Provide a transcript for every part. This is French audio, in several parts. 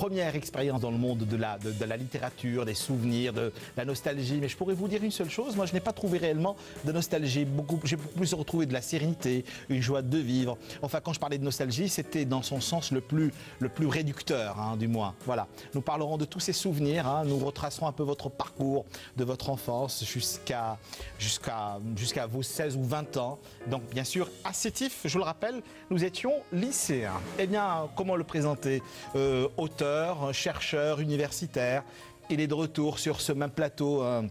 première expérience dans le monde de la, de, la littérature, des souvenirs, de la nostalgie. Mais je pourrais vous dire une seule chose, moi je n'ai pas trouvé réellement de nostalgie. Beaucoup, j'ai beaucoup plus retrouvé de la sérénité, une joie de vivre. Enfin, quand je parlais de nostalgie, c'était dans son sens le plus, le plus réducteur, hein, du moins. Voilà. Nous parlerons de tous ces souvenirs, hein. nous retracerons un peu votre parcours de votre enfance jusqu'à jusqu'à jusqu'à vos 16 ou 20 ans. Donc, bien sûr, à Sétif, je le rappelle, nous étions lycéens. Eh bien, comment le présenter euh, Auteur, chercheur, universitaire. Il est de retour sur ce même plateau. Euh,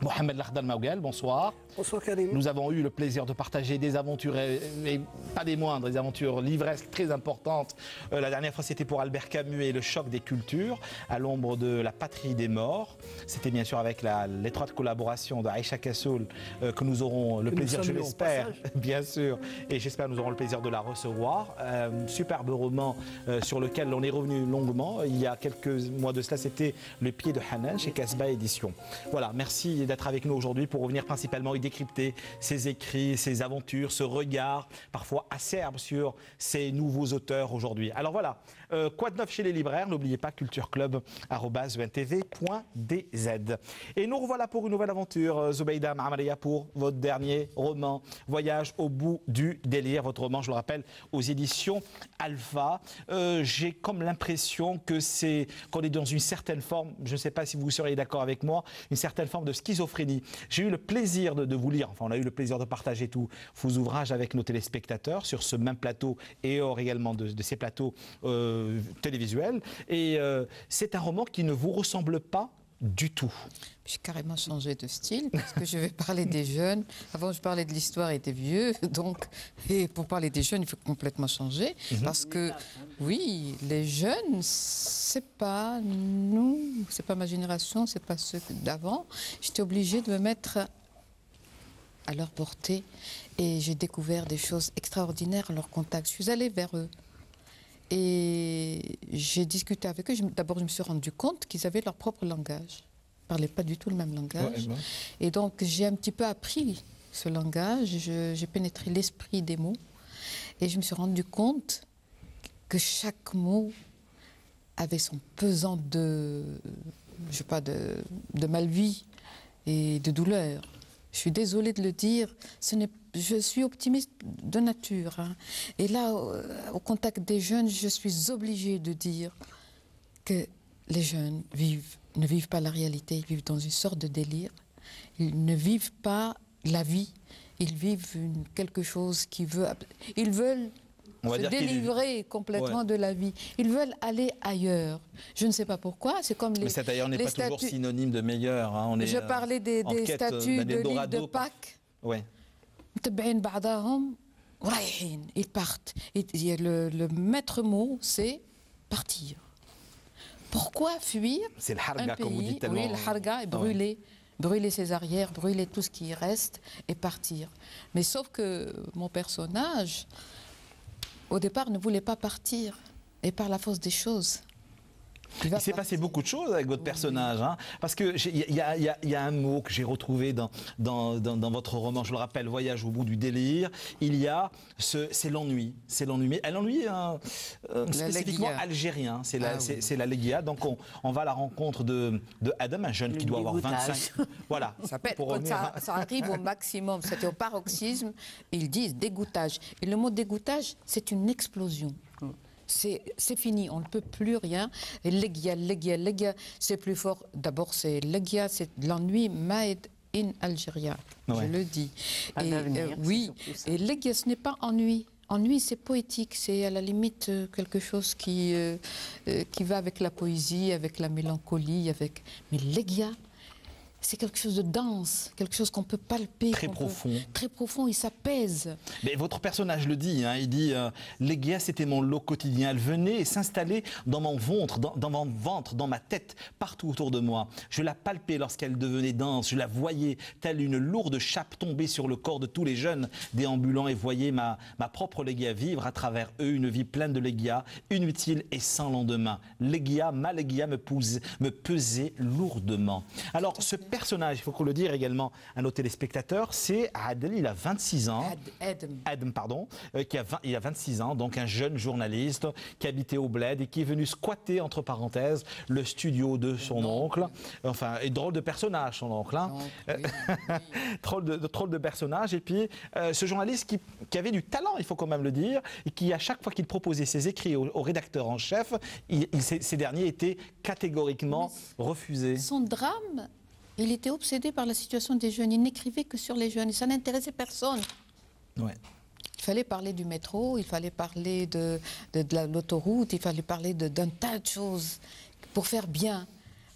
Mohamed Lardal Maougal, bonsoir. Bonsoir Karim. Nous avons eu le plaisir de partager des aventures, et, pas des moindres, des aventures livresques très importantes. Euh, la dernière fois, c'était pour Albert Camus et le choc des cultures, à l'ombre de la patrie des morts. C'était bien sûr avec l'étroite collaboration d'Aïcha Kassoul euh, que nous aurons le plaisir, je l'espère, bien sûr, et j'espère que nous aurons le plaisir de la recevoir. Euh, superbe roman sur lequel on est revenu longuement. Il y a quelques mois de cela, c'était Le pied de Hanan chez Casbah Édition. Voilà, merci d'être avec nous aujourd'hui pour revenir principalement décrypter ses écrits, ses aventures, ce regard parfois acerbe sur ces nouveaux auteurs aujourd'hui. Alors voilà, euh, quoi de neuf chez les libraires? N'oubliez pas cultureclub.dz. Et nous revoilà pour une nouvelle aventure, euh, Zubeida Mahamaria, pour votre dernier roman, Voyage au bout du délire. Votre roman, je le rappelle, aux éditions Alpha. Euh, j'ai comme l'impression que c'est qu'on est dans une certaine forme, je ne sais pas si vous seriez d'accord avec moi, une certaine forme de schizophrénie. J'ai eu le plaisir de, de vous lire, enfin on a eu le plaisir de partager tous vos ouvrages avec nos téléspectateurs sur ce même plateau et hors également de, ces plateaux euh, télévisuels. Et euh, c'est un roman qui ne vous ressemble pas du tout. J'ai carrément changé de style parce que je vais parler des jeunes. Avant, je parlais de l'histoire et des vieux. Donc, et pour parler des jeunes, il faut complètement changer. Mhm. Parce que, oui, les jeunes, c'est pas nous, c'est pas ma génération, c'est pas ceux d'avant. J'étais obligée de me mettre à leur portée et j'ai découvert des choses extraordinaires à leur contact. Je suis allée vers eux et j'ai discuté avec eux. D'abord, je me suis rendu compte qu'ils avaient leur propre langage. Ils ne parlaient pas du tout le même langage. et donc, j'ai un petit peu appris ce langage. J'ai pénétré l'esprit des mots et je me suis rendu compte que chaque mot avait son pesant de, je sais pas, de, de malvie et de douleur. Je suis désolée de le dire, je suis optimiste de nature. Hein. Et là, au contact des jeunes, je suis obligée de dire que les jeunes ne vivent pas la réalité, ils vivent dans une sorte de délire. Ils ne vivent pas la vie, ils vivent quelque chose qui veut... Ils veulent se délivrer complètement de la vie. Ils veulent aller ailleurs. Je ne sais pas pourquoi. C'est comme les. Mais cet ailleurs n'est pas toujours synonyme de meilleur. Hein. On est, Je parlais des, des statues euh, de l'île de Pâques. Ouais. Ils partent. Et le, le maître mot, c'est partir. Pourquoi fuir C'est le harga, comme vous dites tellement. Oui, le harga est brûler. Brûler ses arrières, brûler tout ce qui reste et partir. Mais sauf que mon personnage, au départ, ne voulait pas partir. Et par la force des choses, il, s'est passé beaucoup de choses avec votre personnage, hein, parce que il y, a un mot que j'ai retrouvé dans dans, votre roman, je le rappelle, Voyage au bout du délire. Il y a ce, c'est l'ennui, c'est l'ennui, l'ennui hein, euh, spécifiquement algérien, c'est la, ah c'est, la Legia. Donc on, va à la rencontre de, de Adam, un jeune qui doit avoir 25. voilà. Ça, ça, arrive au maximum, c'était au paroxysme. Ils disent dégoûtage, et le mot dégoûtage, c'est une explosion. C'est fini, on ne peut plus rien. Legia, legia, legia, c'est plus fort. D'abord, c'est legia, c'est l'ennui, made in Algérie, je le dis. et, euh, oui, et legia, ce n'est pas ennui. Ennui, c'est poétique, c'est à la limite euh, quelque chose qui, euh, qui va avec la poésie, avec la mélancolie, avec... Mais legia, c'est quelque chose de dense, quelque chose qu'on peut palper. Très profond. très profond, il s'apaise. Mais votre personnage le dit, hein, il dit euh, c'était mon lot quotidien. Elle venait s'installer dans mon ventre, dans, mon ventre, dans ma tête, partout autour de moi. Je la palpais lorsqu'elle devenait dense, je la voyais telle une lourde chape tomber sur le corps de tous les jeunes déambulants et voyais ma, ma propre Légia vivre à travers eux une vie pleine de Légia, inutile et sans lendemain. Légia, ma Légia me, me pesait lourdement. Alors, ce personnage, il faut qu'on le dise également à nos téléspectateurs, c'est Adel, il a 26 ans. Adam. Adam, pardon, euh, qui a, 20 il a 26 ans, donc un jeune journaliste qui habitait au Bled et qui est venu squatter, entre parenthèses, le studio de son oncle. Enfin, et drôle de personnage, son oncle. Hein. Oui, oui. drôle, de, de- drôle de personnage. Et puis, euh, ce journaliste qui, qui avait du talent, il faut quand même le dire, et qui, à chaque fois qu'il proposait ses écrits au, au rédacteur en chef, il- il- ces, ces derniers étaient catégoriquement refusés. Son drame, il était obsédé par la situation des jeunes. Il n'écrivait que sur les jeunes et ça n'intéressait personne. Ouais. Il fallait parler du métro, il fallait parler de, de- de la- l'autoroute, il fallait parler d'un tas de choses pour faire bien.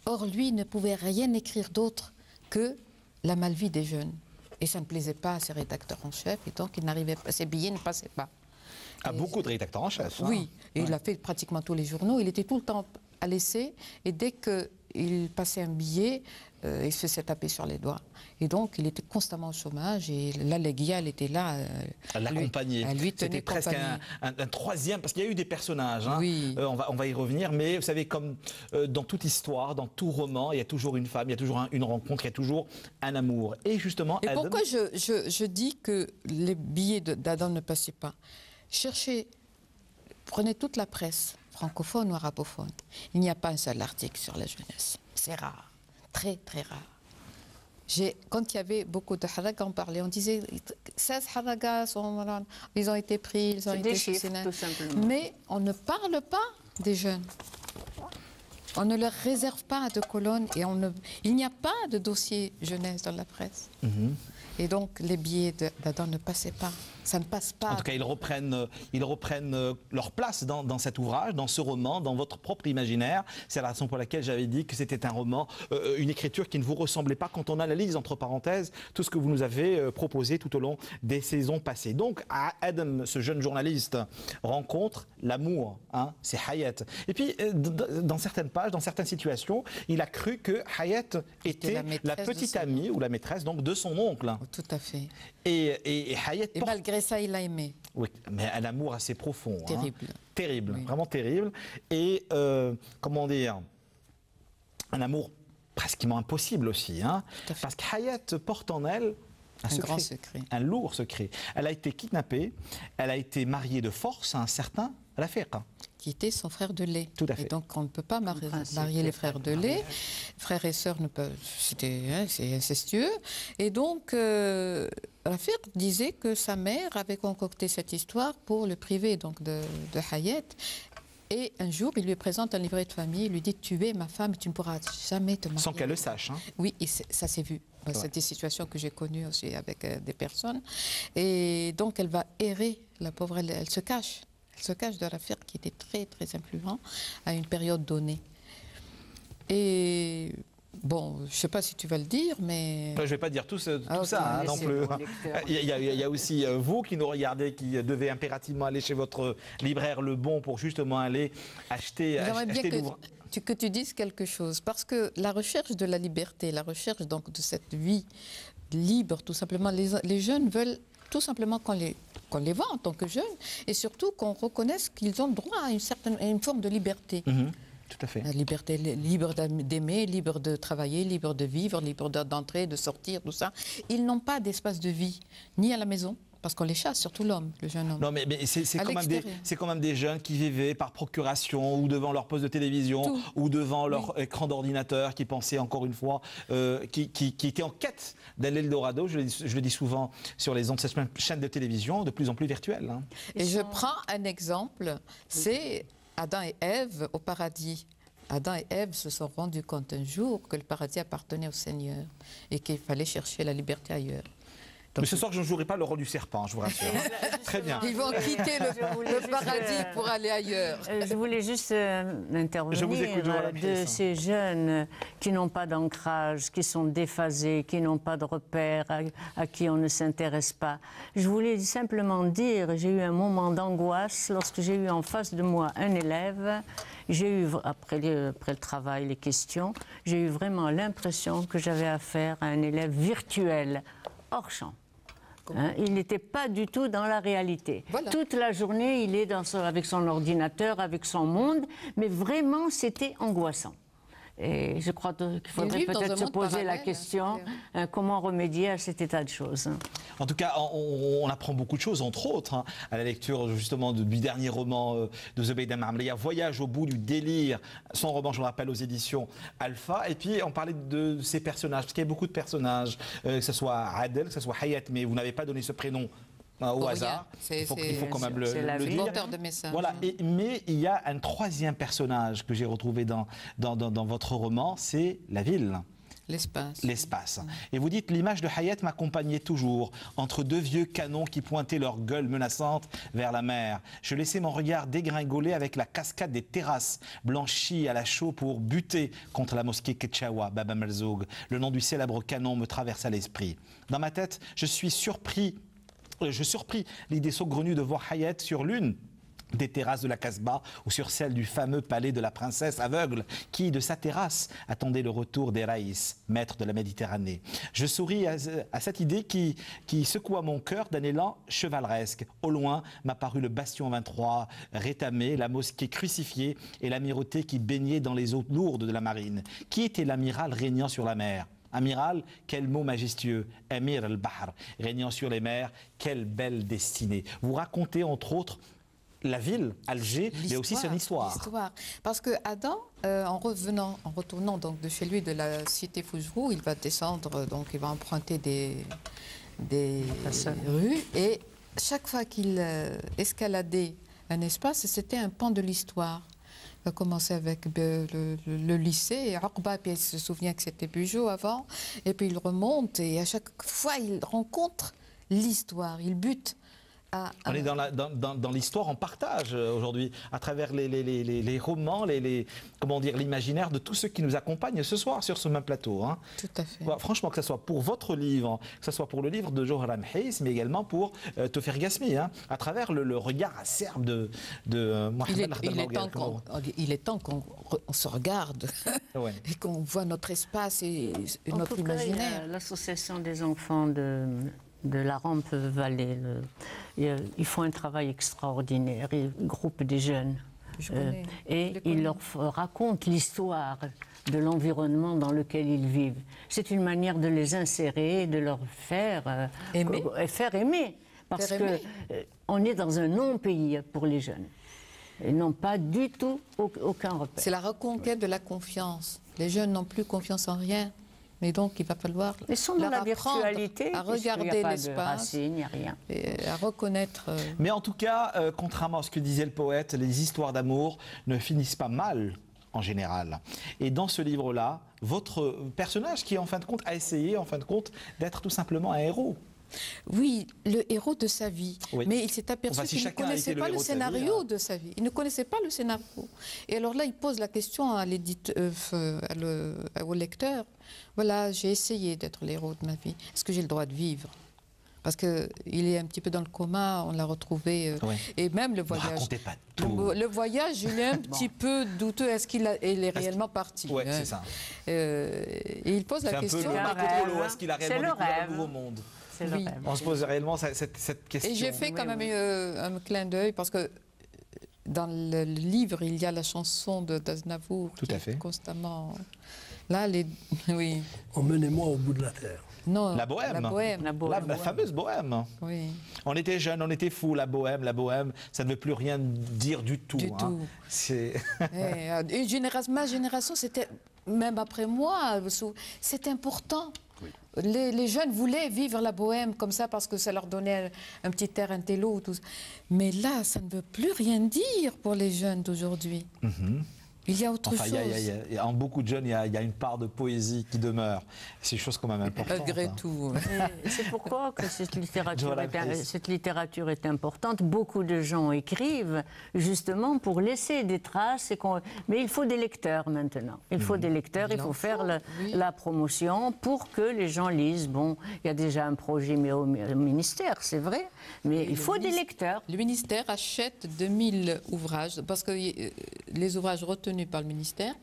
Or, lui ne pouvait rien écrire d'autre que la malvie des jeunes. Et ça ne plaisait pas à ses rédacteurs en chef, et donc il n'arrivait pas, ses billets ne passaient pas. À Et- beaucoup de rédacteurs en chef. hein. Oui, et il a fait pratiquement tous les journaux. Il était tout le temps à l'essai, et dès qu'il passait un billet, euh, il se faisait taper sur les doigts. Et donc, il était constamment au chômage, et là, les elle était là. euh, à l'accompagner. À lui C'était presque un, un- un troisième, parce qu'il y a eu des personnages. hein. Oui. Euh, on, va, on va y revenir, mais vous savez, comme euh, dans toute histoire, dans tout roman, il y a toujours une femme, il y a toujours un- une rencontre, il y a toujours un amour. Et justement, Et Adam- pourquoi je, je- je dis que les billets d'Adam ne passaient pas? Cherchez, prenez toute la presse, francophone ou arabophone. Il n'y a pas un seul article sur la jeunesse. C'est rare, très très rare. J'ai- Quand il y avait beaucoup de haragas, on parlait, on disait 16 haragas, sont- ils ont été pris, ils ont été des chiffres, assassinés. tout simplement. Mais on ne parle pas des jeunes. On ne leur réserve pas de colonnes et on ne, il n'y a pas de dossier jeunesse dans la presse. Mhm. Et donc les billets d'Adam ne passaient pas. Ça ne passe pas. En tout cas, ils reprennent, euh, ils reprennent euh, leur place dans, dans cet ouvrage, dans ce roman, dans votre propre imaginaire. C'est la raison pour laquelle j'avais dit que c'était un roman, euh, une écriture qui ne vous ressemblait pas quand on analyse, entre parenthèses, tout ce que vous nous avez proposé tout au long des saisons passées. Donc, à- Adam, ce jeune journaliste, rencontre l'amour. Hein, c'est Hayat. Et puis, dans certaines pages, dans certaines situations, il a cru que Hayat était la petite amie ou la maîtresse donc, de son oncle. Oh, Tout à fait. Et, et, et Hayat Et porte- malgré ça, il a aimé. oui, mais un amour assez profond. hein. Terrible. Terrible, Oui. vraiment terrible. Et, euh, comment dire, un amour pratiquement impossible aussi. Hein, Tout à fait. parce qu'Hayat porte en elle un, Un secret, grand secret. un lourd secret. Elle a été kidnappée, elle a été mariée de force à un certain Rafiq. qui était son frère de lait. Tout à fait. Et donc, on ne peut pas marier, principe, marier les frères de lait. Frères et sœurs ne peuvent. C'était hein, c'est incestueux. Et donc, euh, Rafiq disait que sa mère avait concocté cette histoire pour le priver donc de, de Hayat. Et un jour, il lui présente un livret de famille. Il lui dit Tu es ma femme, tu ne pourras jamais te marier. Sans qu'elle le sache. hein. Oui, et ça s'est vu. Ouais. C'est des situations que j'ai connues aussi avec euh, des personnes. Et donc, elle va errer, la pauvre, elle, elle se cache. Elle se cache de l'affaire qui était très, très influent à une période donnée. Et bon, je ne sais pas si tu vas le dire, mais. Je ne vais pas dire tout, ce- tout Ah, ça hein, non plus. Il y, a- il y aussi euh, vous qui nous regardez, qui devez impérativement aller chez votre libraire Le Bon pour justement aller acheter, J'aimerais bien que tu, que tu dises quelque chose, parce que la recherche de la liberté, la recherche donc de cette vie libre, tout simplement, les, les jeunes veulent tout simplement qu'on les, qu'on les voit en tant que jeunes, et surtout qu'on reconnaisse qu'ils ont droit à une certaine à une forme de liberté. Mhm, Tout à fait. La liberté li- libre d'aimer, libre de travailler, libre de vivre, libre de- d'entrer, de sortir, tout ça. Ils n'ont pas d'espace de vie, ni à la maison, parce qu'on les chasse, surtout l'homme, le jeune homme. Non, mais, mais c'est quand, même des- l'extérieur. c'est quand même des jeunes qui vivaient par procuration ou devant leur poste de télévision Tout. ou devant leur écran d'ordinateur, qui pensaient encore une fois, euh, qui, qui- qui étaient en quête d'un Eldorado, je, le dis- je le dis souvent sur les ondes de cette chaîne de télévision, de plus en plus virtuelles. hein. Et je prends un exemple, c'est Adam et Ève au paradis. Adam et Ève se sont rendus compte un jour que le paradis appartenait au Seigneur et qu'il fallait chercher la liberté ailleurs. Mais ce soir, je ne jouerai pas le rôle du serpent, je vous rassure. Très bien. ils vont quitter le, paradis euh, pour aller ailleurs. Euh, Je voulais juste euh, intervenir Je vous écoute, je vois la euh, de ces jeunes qui n'ont pas d'ancrage, qui sont déphasés, qui n'ont pas de repères, à, à qui on ne s'intéresse pas. Je voulais simplement dire, j'ai eu un moment d'angoisse lorsque j'ai eu en face de moi un élève. J'ai eu, après le, après le travail, les questions, j'ai eu vraiment l'impression que j'avais affaire à un élève virtuel, hors champ. Hein, il n'était pas du tout dans la réalité. Voilà. Toute la journée, il est dans son- avec son ordinateur, avec son monde, mais vraiment, c'était angoissant. Et je crois qu'il faudrait peut-être se poser la parallèle, question euh, comment remédier à cet état de choses. En tout cas, on, on apprend beaucoup de choses, entre autres, hein, à la lecture justement de- du dernier roman euh, de Zubaydah Mamlia, Voyage au bout du délire, son roman, je le rappelle, aux éditions Alpha. Et puis, on parlait de ces personnages, parce qu'il y a beaucoup de personnages, euh, que ce soit Adel, que ce soit Hayat, mais vous n'avez pas donné ce prénom au Pour hasard. Il faut, c'est- il faut quand même le, dire. De message. Voilà, et- mais il y a un troisième personnage que j'ai retrouvé dans, dans, dans- dans votre roman, c'est la ville L'espace. l'espace. Et vous dites, l'image de Hayat m'accompagnait toujours, entre deux vieux canons qui pointaient leur gueule menaçante vers la mer. Je laissais mon regard dégringoler avec la cascade des terrasses, blanchies à la chaux pour buter contre la mosquée Ketchawa, Baba Merzoug. Le nom du célèbre canon me traversa l'esprit. Dans ma tête, je suis surpris, je surpris l'idée saugrenue de voir Hayat sur l'une des terrasses de la Casbah ou sur celle du fameux palais de la princesse aveugle qui, de sa terrasse, attendait le retour des Raïs, maîtres de la Méditerranée. Je souris à, à cette idée qui, qui secoua mon cœur d'un élan chevaleresque. Au loin m'apparut le bastion 23, rétamé, la mosquée crucifiée et l'amirauté qui baignait dans les eaux lourdes de la marine. Qui était l'amiral régnant sur la mer? Amiral, quel mot majestueux. Amir al-Bahr, régnant sur les mers, quelle belle destinée. Vous racontez entre autres la ville, Alger, mais aussi son histoire. l'histoire. Parce que Adam, euh, en revenant, en retournant donc de chez lui de la cité Fougerou, il va descendre, donc il va emprunter des, des rues et chaque fois qu'il euh, escaladait un espace, c'était un pan de l'histoire. Va commencer avec euh, le, le- le lycée puis il se souvient que c'était Bugeaud avant, et puis il remonte et à chaque fois il rencontre l'histoire, il bute. À, On à- est dans la- dans- dans- dans l'histoire en partage euh, aujourd'hui, à travers les, les- les- les- les romans, les, les- comment dire, l'imaginaire de tous ceux qui nous accompagnent ce soir sur ce même plateau. hein. Tout à fait. Franchement, que ce soit pour votre livre, que ce soit pour le livre de Johran Hayes, mais également pour euh, Tofer Gasmi, hein, à travers le, le regard acerbe de, de euh, Mohamed Il est, Al-Khdam il est temps qu'on il est temps qu'on re- on se regarde Ouais. et qu'on voit notre espace et, et notre imaginaire. L'association des enfants de, de la rampe Vallée, le- y a- ils font un travail extraordinaire. Ils groupent des jeunes. Je Euh, connais, et ils leur racontent l'histoire de l'environnement dans lequel ils vivent. C'est une manière de les insérer, de leur faire euh, Aimer. faire aimer. Parce Faire que aimer. euh, on est dans un non-pays pour les jeunes. Ils n'ont pas du tout au- aucun repère. C'est la reconquête de la confiance. Les jeunes n'ont plus confiance en rien. Mais donc, il va falloir Ils sont dans la virtualité. à regarder l'espace racines, il n'y a rien. et à reconnaître. euh, Mais en tout cas, euh, contrairement à ce que disait le poète, les histoires d'amour ne finissent pas mal en général. Et dans ce livre-là, votre personnage qui, en fin de compte, a essayé, en fin de compte, d'être tout simplement un héros. Oui, le héros de sa vie. Oui. Mais il s'est aperçu Enfin, si qu'il ne connaissait le pas le héros de sa vie, scénario hein. de sa vie. Il ne connaissait pas le scénario. Et alors là, il pose la question à euh, à le- au lecteur. Voilà, j'ai essayé d'être l'héros de ma vie. Est-ce que j'ai le droit de vivre? Parce qu'il est un petit peu dans le coma, on l'a retrouvé. euh. Et même le Ne voyage. racontez pas Le, tout. le voyage, il est un petit peu douteux. Est-ce qu'il il est réellement parti? Ouais, hein c'est ça. Euh, Et il pose C'est la un peu question. le un Marco rêve. Polo, est-ce qu'il a C'est réellement le découvert rêve. le nouveau monde? C'est Oui. On se pose réellement cette, question. Et j'ai fait quand Oui, même oui. euh, un clin d'œil parce que dans le livre, il y a la chanson de d'Aznavour. Tout qui à est fait. Constamment. Là, les. Oui. Emmenez-moi au bout de la terre. Non. La bohème. La bohème. La La, bohème. la fameuse bohème. Oui. On était jeunes, on était fous, la bohème, la bohème, ça ne veut plus rien dire du tout. Du hein. tout. C'est Et, euh, une génération, ma génération, c'était. Même après moi, c'était important. Les, les jeunes voulaient vivre la bohème comme ça parce que ça leur donnait un, un petit air intello. Tout. ça. Mais là, ça ne veut plus rien dire pour les jeunes d'aujourd'hui. Il y a autre Enfin, il y a- chose. il y a- il y a- en beaucoup de jeunes, il y, a, il y a une part de poésie qui demeure. C'est une chose quand même importante. Malgré hein. tout. C'est pourquoi que cette littérature, est, Price. cette littérature est importante. Beaucoup de gens écrivent justement pour laisser des traces. et Mais il faut des lecteurs maintenant. Il faut des lecteurs, il, faut faire faut, la, oui. la promotion pour que les gens lisent. Bon, il y a déjà un projet mais au mi- au ministère, c'est vrai, mais il faut des lecteurs. Le ministère achète 2000 ouvrages parce que euh, les ouvrages retenus par le ministère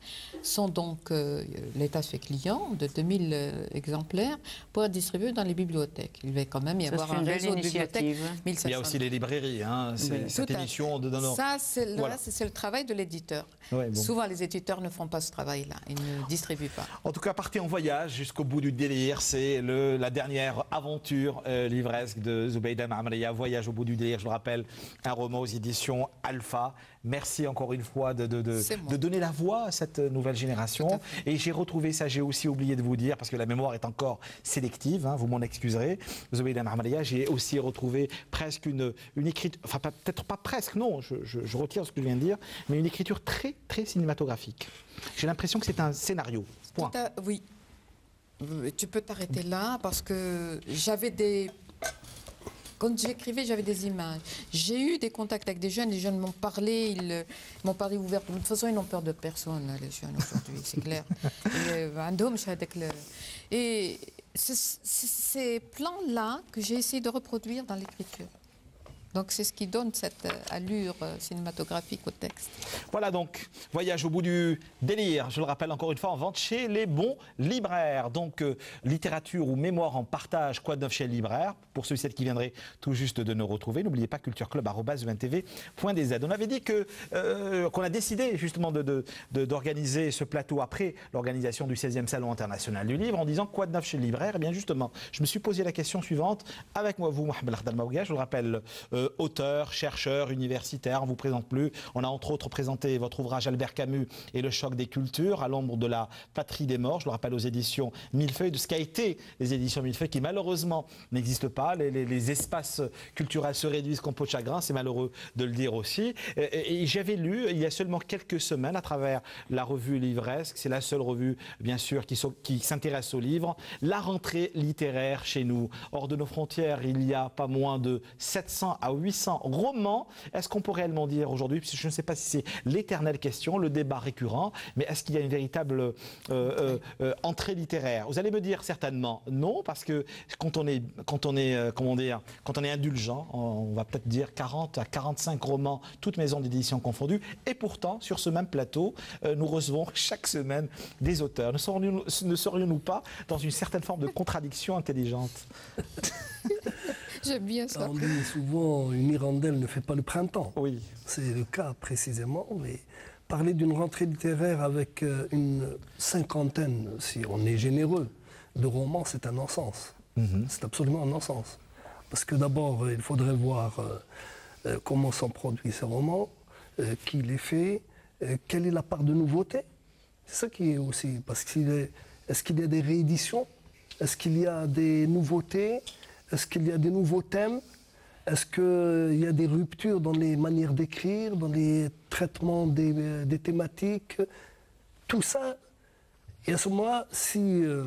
sont donc, euh, l'État fait client de 2000 euh, exemplaires pour être distribués dans les bibliothèques. Il va quand même y Ça, avoir un réseau de bibliothèques. 1500. Il y a aussi les librairies. Hein. Oui. Cette Tout émission de nos- Ça, c'est Voilà. le travail de l'éditeur. Ouais, bon. Souvent, les éditeurs ne font pas ce travail-là. Ils ne distribuent pas. En tout cas, partez en voyage jusqu'au bout du délire. C'est la dernière aventure euh, livresque de Zubeida Mamreya, Voyage au bout du délire, je le rappelle, un roman aux éditions Alpha. Merci encore une fois de, de- de- de donner la voix à cette nouvelle génération. Et j'ai retrouvé ça, j'ai aussi oublié de vous dire, parce que la mémoire est encore sélective, hein, vous m'en excuserez. Zubeida Mamreya, j'ai aussi retrouvé presque une, une écriture, enfin peut-être pas presque, non, je, je- je retire ce que je viens de dire, mais une écriture très, très cinématographique. J'ai l'impression que c'est un scénario. Point. Tout à- oui. Tu peux t'arrêter là parce que j'avais des. Quand j'écrivais, j'avais des images. J'ai eu des contacts avec des jeunes. Les jeunes m'ont parlé, ils euh, m'ont parlé ouvertement. De toute façon, ils n'ont peur de personne, hein, les jeunes, aujourd'hui, c'est clair. Et, euh, et c'est ces plans-là que j'ai essayé de reproduire dans l'écriture. Donc c'est ce qui donne cette euh, allure euh, cinématographique au texte. Voilà donc, voyage au bout du délire, je le rappelle encore une fois, en vente chez les bons libraires. Donc, euh, littérature ou mémoire en partage, quoi de neuf chez le libraire? Pour ceux et celles qui viendraient tout juste de nous retrouver, n'oubliez pas cultureclub.tv.dz. On avait dit qu'on a décidé justement d'organiser ce plateau après l'organisation du 16e Salon international du livre en disant quoi de neuf chez le libraire? Eh bien justement, je me suis posé la question suivante avec moi, vous, Mohamed Akhdal Maouga, je le rappelle, auteur, chercheur, universitaire, on vous présente plus. On a entre autres présenté votre ouvrage Albert Camus et le choc des cultures à l'ombre de la patrie des morts, je le rappelle aux éditions Millefeuille, de ce qu'a été les éditions Millefeuille qui malheureusement n'existent pas. Les, espaces culturels se réduisent comme peau de chagrin, c'est malheureux de le dire aussi. Et, j'avais lu il y a seulement quelques semaines à travers la revue Livresque, c'est la seule revue bien sûr qui s'intéresse aux livres, la rentrée littéraire chez nous. Hors de nos frontières, il y a pas moins de 700 à 800 romans. Est-ce qu'on peut réellement dire aujourd'hui, puisque je ne sais pas si c'est l'éternelle question, le débat récurrent, mais est-ce qu'il y a une véritable euh, euh, euh, entrée littéraire? Vous allez me dire certainement non, parce que quand on est, quand on est, comment dire, quand on est indulgent, on va peut-être dire 40 à 45 romans, toutes maisons d'édition confondues, et pourtant sur ce même plateau, nous recevons chaque semaine des auteurs. Ne serions-nous pas dans une certaine forme de contradiction intelligente? J'aime bien ça. On dit souvent une hirondelle ne fait pas le printemps. Oui. C'est le cas précisément, mais parler d'une rentrée littéraire avec euh, une cinquantaine, si on est généreux, de romans, c'est un non-sens. C'est absolument un non-sens. Parce que d'abord, euh, il faudrait voir euh, euh, comment sont produits ces romans, euh, qui les fait, euh, quelle est la part de nouveauté. C'est ça qui est aussi. Parce qu'il est, est-ce qu'il y a des rééditions? Est-ce qu'il y a des nouveautés? Est-ce qu'il y a des nouveaux thèmes? Est-ce qu'il y a des ruptures dans les manières d'écrire, dans les traitements des, euh, des thématiques? Tout ça. Et à ce moment-là, si euh,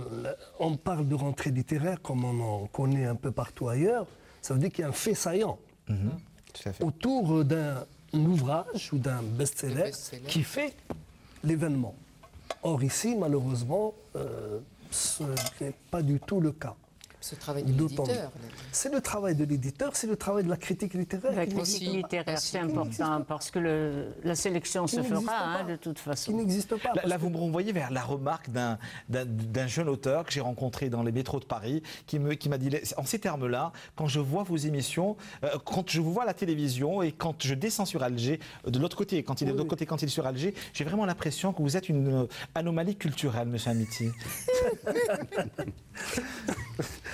on parle de rentrée littéraire, comme on en connaît un peu partout ailleurs, ça veut dire qu'il y a un fait saillant à fait. autour d'un ouvrage ou d'un best-seller qui fait l'événement. Or ici, malheureusement, euh, ce n'est pas du tout le cas. Ce travail de l'éditeur. C'est le travail de l'éditeur, c'est le travail de la critique littéraire. La qui critique littéraire, c'est important parce que le- la sélection Qui se fera hein, pas. de toute qui façon. n'existe pas. Là, parce là, que- vous me renvoyez vers la remarque d'un- jeune auteur que j'ai rencontré dans les métros de Paris, qui me- qui m'a dit, en ces termes-là, quand je vois vos émissions, euh, quand je vous vois à la télévision et quand je descends sur Alger, euh, de l'autre côté, quand il est de Oui, l'autre côté, quand il est sur Alger, j'ai vraiment l'impression que vous êtes une euh, anomalie culturelle, monsieur Amiti.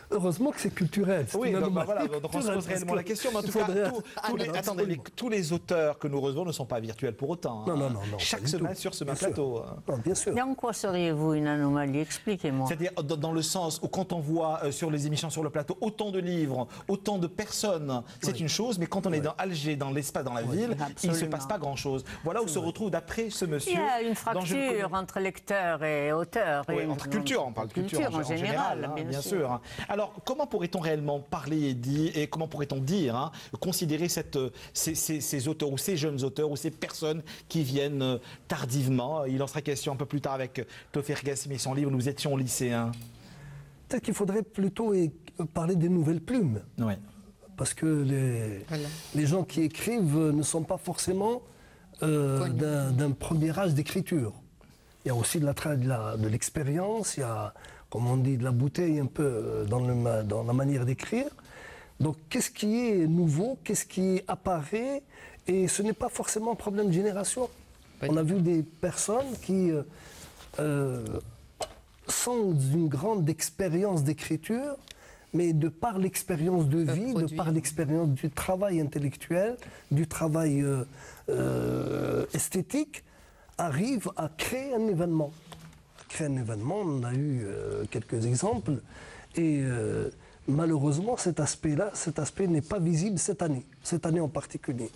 Heureusement que c'est culturel. Oui, une donc, bah, anomalie voilà, donc on se pose réellement la que question, mais en tout cas, les, Ah, attendez, les- tous les auteurs que nous recevons ne sont pas virtuels pour autant. Non, hein. non, non, non, Chaque semaine tout. sur ce même plateau. hein. Non, bien sûr. Et en quoi seriez-vous une anomalie? Expliquez-moi. C'est-à-dire dans, dans le sens où quand on voit euh, sur les émissions sur le plateau autant de livres, autant de personnes, c'est une chose, mais quand on est dans Alger, dans l'espace, dans la ville, il ne se passe pas grand-chose. Voilà où se retrouve d'après ce monsieur. Il y a une fracture entre lecteur et auteur. Oui, et entre culture, on parle de culture, en, général, hein, bien, sûr. Alors, comment pourrait-on réellement parler et dire, et comment pourrait-on dire, hein, considérer cette, euh, ces, ces- ces auteurs ou ces jeunes auteurs ou ces personnes qui viennent euh, tardivement? Il en sera question un peu plus tard avec euh, Tofir Gassimi, son livre Nous étions lycéens. Peut-être qu'il faudrait plutôt parler des nouvelles plumes. Oui. Parce que les, Voilà. les gens qui écrivent ne sont pas forcément euh, d'un premier âge d'écriture. Il y a aussi de la tra- de la- de l'expérience, il y a, comme on dit, de la bouteille un peu euh, dans, le ma- dans la manière d'écrire. Donc, qu'est-ce qui est nouveau, qu'est-ce qui apparaît Et ce n'est pas forcément un problème de génération. On a vu des personnes qui, euh, euh, sans une grande expérience d'écriture, mais de par l'expérience de vie, de par l'expérience du travail intellectuel, du travail euh, euh, esthétique, arrivent à créer un événement. Un on a eu euh, quelques exemples, et euh, malheureusement cet aspect-là, cet aspect n'est pas visible cette année, cette année en particulier.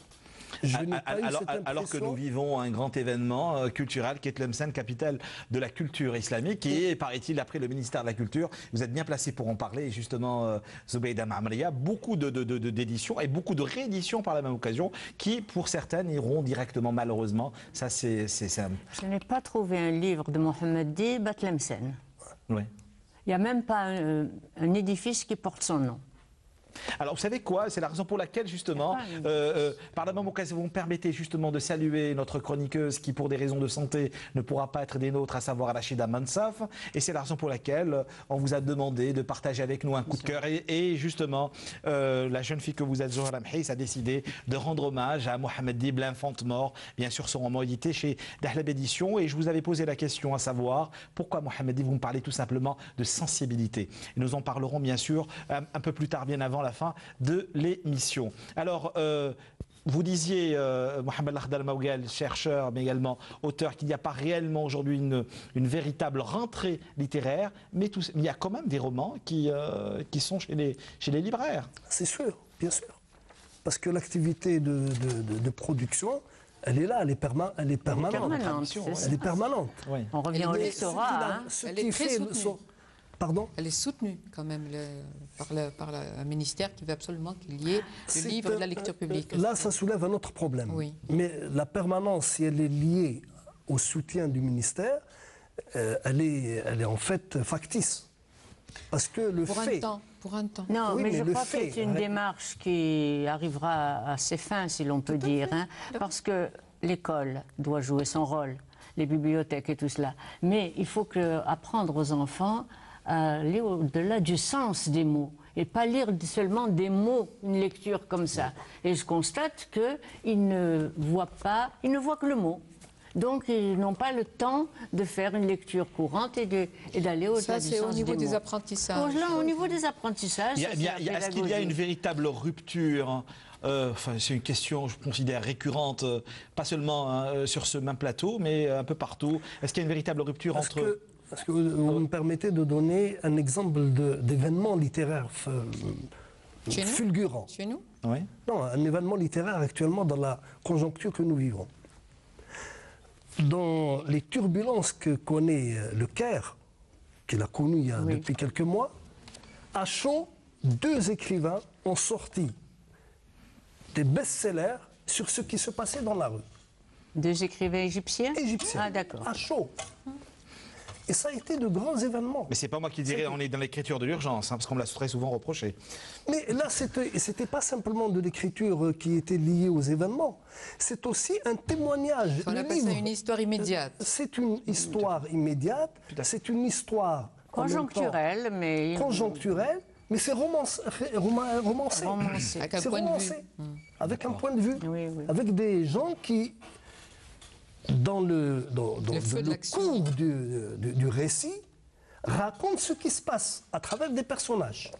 Je n'ai pas eu alors, cette alors que nous vivons un grand événement euh, culturel qui est Tlemcen, capitale de la culture islamique, et paraît-il, après le ministère de la Culture, vous êtes bien placé pour en parler, et justement, euh, Zubeida Mamria, beaucoup de, de- de- de- d'éditions et beaucoup de rééditions par la même occasion, qui, pour certaines, iront directement, malheureusement. Ça, c'est. un- Je n'ai pas trouvé un livre de Mohamed Di Batlemsen. ouais. Il n'y a même pas un, un édifice qui porte son nom. Alors, vous savez quoi? C'est la raison pour laquelle, justement, euh, euh, par la même occasion, vous me permettez justement de saluer notre chroniqueuse qui, pour des raisons de santé, ne pourra pas être des nôtres, à savoir Rachida Mansaf. Et c'est la raison pour laquelle euh, on vous a demandé de partager avec nous un coup de cœur. Et, et justement, euh, la jeune fille que vous êtes, Zohra Mhiss, a décidé de rendre hommage à Mohamed Dib, l'infant mort, bien sûr, son roman édité chez Dahlab Édition. Et je vous avais posé la question à savoir pourquoi Mohamed Dib, vous me parlez tout simplement de sensibilité? Et nous en parlerons bien sûr un, un peu plus tard, bien avant la fin de l'émission. Alors, euh, vous disiez, euh, Mohamed Lahdal Maougal, chercheur, mais également auteur, qu'il n'y a pas réellement aujourd'hui une, une véritable rentrée littéraire, mais, tout- mais il y a quand même des romans qui, euh, qui sont chez les, chez les libraires. C'est sûr, bien sûr. Parce que l'activité de, de- de- de production, elle est là, elle est, perma- elle est permanente. Permanente. Elle est permanente. Oui. On revient au lectorat. Ce qui la- hein. ce Elle qui est très fait Pardon? Elle est soutenue quand même le- par, le, par le- un ministère qui veut absolument qu'il y ait le livre de la lecture publique. Là, ça soulève un autre problème. Oui. Mais la permanence, si elle est liée au soutien du ministère, euh, elle, est, elle est en fait factice. Parce que le pour fait. un temps, pour un temps. Non, Oui, mais, mais je crois que c'est une démarche qui arrivera à ses fins, si l'on peut dire, hein, parce que l'école doit jouer son rôle, les bibliothèques et tout cela. Mais il faut que, apprendre aux enfants à aller au-delà du sens des mots et pas lire seulement des mots, une lecture comme ça. Et je constate qu'ils ne voient pas, ils ne voient que le mot. Donc, ils n'ont pas le temps de faire une lecture courante et de- et d'aller au-delà Ça, du c'est sens au niveau des des mots. apprentissages. Au, là, au niveau des apprentissages, Il y a- ça, il y a- c'est il y a- la Est-ce qu'il y a une véritable rupture hein, euh, enfin, C'est une question, je considère, récurrente, euh, pas seulement hein, euh, sur ce même plateau, mais un peu partout. Est-ce qu'il y a une véritable rupture entre... est-ce que vous, vous me permettez de donner un exemple d'événement littéraire euh, Chez nous fulgurant Chez nous Oui. Non, un événement littéraire actuellement dans la conjoncture que nous vivons. Dans les turbulences que connaît euh, le Caire, qu'il a connu il y a Oui. depuis quelques mois, à chaud, deux écrivains ont sorti des best-sellers sur ce qui se passait dans la rue. Deux écrivains égyptiens? Égyptiens. Ah, d'accord. À chaud. Et ça a été de grands événements. Mais c'est pas moi qui dirais, on est dans l'écriture de l'urgence, hein, parce qu'on me l'a très souvent reproché. Mais là, c'était pas simplement de l'écriture euh, qui était liée aux événements. C'est aussi un témoignage. On Le appelle ça une histoire immédiate. C'est une histoire immédiate, c'est une histoire en même temps Conjoncturel, mais conjoncturelle, mais c'est romancé. romancé. Avec un C'est point de vue. romancé, avec un point de vue, Oui, oui. avec des gens qui, dans le, dans, Le le cours du, du- du récit, racontent ce qui se passe à travers des personnages.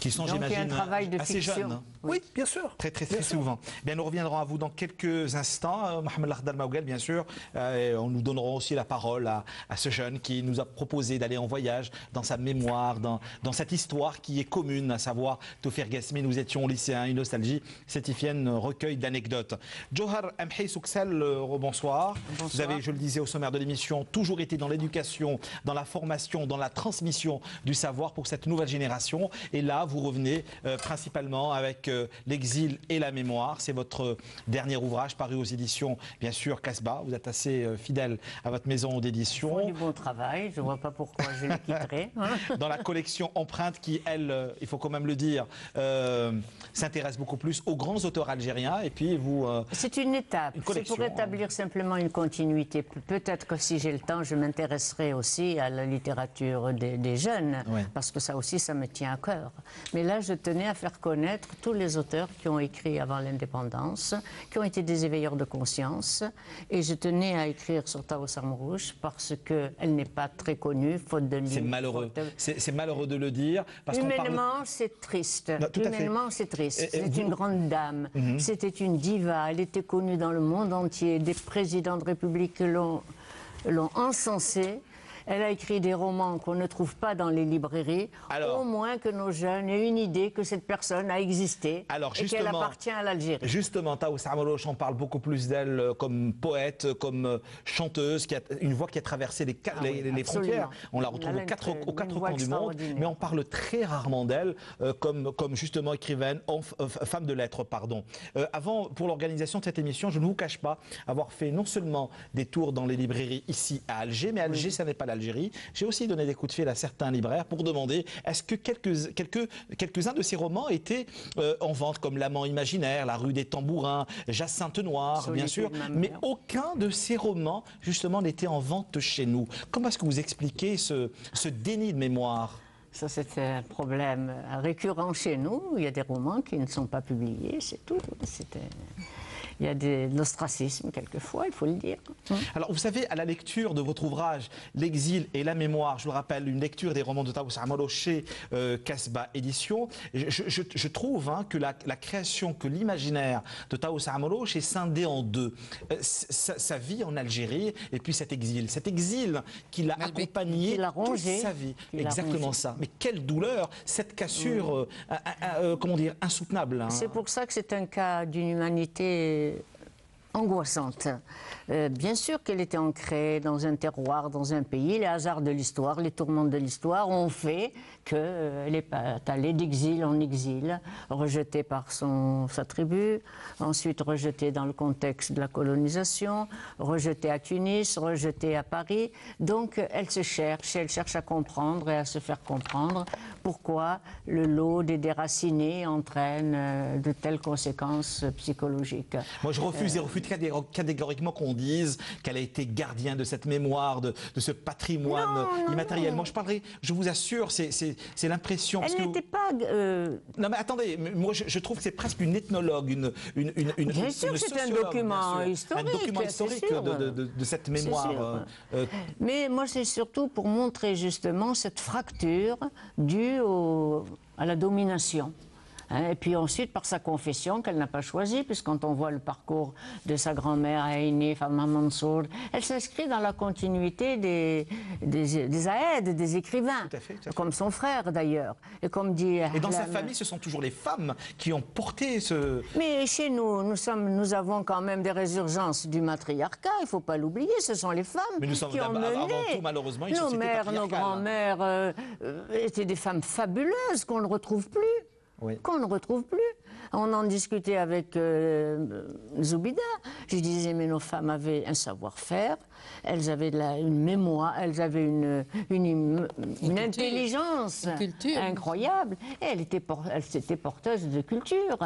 Qui sont, Donc, il y a un j'imagine, travail de assez fiction. jeunes. Oui, bien sûr. Très, très, Bien très souvent. Bien, nous reviendrons à vous dans quelques instants. Euh, Mohamed Lahdal Maougal, bien sûr. Euh, on nous donnerons aussi la parole à, à ce jeune qui nous a proposé d'aller en voyage dans sa mémoire, dans, dans cette histoire qui est commune, à savoir Tofer Gasmi, nous étions lycéens, une nostalgie, Sétifienne, recueil d'anecdotes. Johar Amhei Souksal, euh, bonsoir. Vous avez, je le disais au sommaire de l'émission, toujours été dans l'éducation, dans la formation, dans la transmission du savoir pour cette nouvelle génération. Et là, vous revenez euh, principalement avec euh, l'exil et la mémoire. C'est votre dernier ouvrage paru aux éditions, bien sûr, Casbah. Vous êtes assez euh, fidèle à votre maison d'édition. font du bon travail, je ne vois pas pourquoi je hein. Dans la collection Empreinte, qui, elle, euh, il faut quand même le dire, euh, s'intéresse beaucoup plus aux grands auteurs algériens. Et puis, vous. C'est une étape. C'est pour établir simplement une continuité. Pe- Peut-être que si j'ai le temps, je m'intéresserai aussi à la littérature des, des jeunes, Ouais. parce que ça aussi, ça me tient à cœur. Mais là, je tenais à faire connaître tous les auteurs qui ont écrit avant l'indépendance, qui ont été des éveilleurs de conscience. Et je tenais à écrire sur Tao Samrouche parce qu'elle n'est pas très connue, faute de livres. c'est malheureux. de- C'est malheureux de le dire. Parce parle. Humainement, c'est triste. Non. Humainement, c'est triste. C'est vous- Mhm. une grande dame. C'était une diva. Elle était connue dans le monde entier. Des présidents de République l'ont l'ont encensée. Elle a écrit des romans qu'on ne trouve pas dans les librairies. Alors- Au moins que nos jeunes aient une idée que cette personne a existé Alors, et qu'elle appartient à l'Algérie. Justement, Taous Amoloch, on parle beaucoup plus d'elle euh, comme poète, comme euh, chanteuse, qui a une voix qui a traversé les, Ah les, oui, les absolument. frontières. On la retrouve aux quatre, aux coins du monde, mais on parle très rarement d'elle euh, comme, comme justement écrivaine, femme de lettres, pardon. Euh, avant, pour l'organisation de cette émission, je ne vous cache pas avoir fait non seulement des tours dans les librairies ici à Alger, mais Alger, ça n'est pas l'Algérie. J'ai aussi donné des coups de fil à certains libraires pour demander est-ce que quelques, quelques, quelques-uns de ces romans étaient euh, en vente, comme L'amant imaginaire, La rue des tambourins, Jacinthe Noire, bien sûr, ma mais aucun de ces romans, justement, n'était en vente chez nous. Comment est-ce que vous expliquez ce, ce déni de mémoire? Ça, c'est un problème récurrent chez nous. Il y a des romans qui ne sont pas publiés, c'est tout. Euh, Il y a des- de l'ostracisme, quelquefois, il faut le dire. Alors, vous savez, à la lecture de votre ouvrage L'exil et la mémoire, je le rappelle, une lecture des romans de Taous Amalo chez euh, Casbah Édition, je, je- je trouve hein, que la, la création, que l'imaginaire de Taous Amalo est scindé en deux. Euh, sa, sa vie en Algérie et puis cet exil. Cet exil qui l'a accompagné Qui l'a toute rongé. sa vie. Exactement rongé. ça. Mais quelle douleur, cette cassure, euh, euh, euh, comment dire, insoutenable. hein. C'est pour ça que c'est un cas d'une humanité angoissante. Euh, bien sûr qu'elle était ancrée dans un terroir, dans un pays. Les hasards de l'histoire, les tourments de l'histoire ont fait qu'elle est allée d'exil en exil, rejetée par son, sa tribu, ensuite rejetée dans le contexte de la colonisation, rejetée à Tunis, rejetée à Paris. Donc elle se cherche, elle cherche à comprendre et à se faire comprendre pourquoi le lot des déracinés entraîne euh, de telles conséquences psychologiques. Moi, je refuse et refuse catégor- catégoriquement qu'on dise qu'elle a été gardien de cette mémoire, de, de ce patrimoine Non, immatériel. non. Moi, je parlerai, je vous assure, c'est- l'impression. Elle n'était pas... euh, Non, mais attendez, moi, je, je trouve que c'est presque une ethnologue, une. une, une, une- Bien sûr que c'est un document historique, Un document historique sûr. de, de- de- de cette mémoire. euh, euh, Mais moi, c'est surtout pour montrer justement cette fracture due au- à la domination. Hein, et puis ensuite, par sa confession qu'elle n'a pas choisie, puisque quand on voit le parcours de sa grand-mère, Aïné, Fama Mansour, elle s'inscrit dans la continuité des, des, des Aèdes, des écrivains, Tout à fait, tout à fait. comme son frère d'ailleurs. Et comme dit et dans sa famille, ce sont toujours les femmes qui ont porté ce. mais chez nous, nous, sommes, nous avons quand même des résurgences du matriarcat, il ne faut pas l'oublier, ce sont les femmes Mais nous sommes qui ont avant mené. tout, malheureusement, une nos mères, nos grands-mères euh, euh, étaient des femmes fabuleuses qu'on ne retrouve plus. Qu'on ne retrouve plus. On en discutait avec euh, Zoubida. Je disais, mais nos femmes avaient un savoir-faire, elles avaient de la- une mémoire, elles avaient une, une, intelligence culture. incroyable. Et elle était, por- elle était porteuse de culture.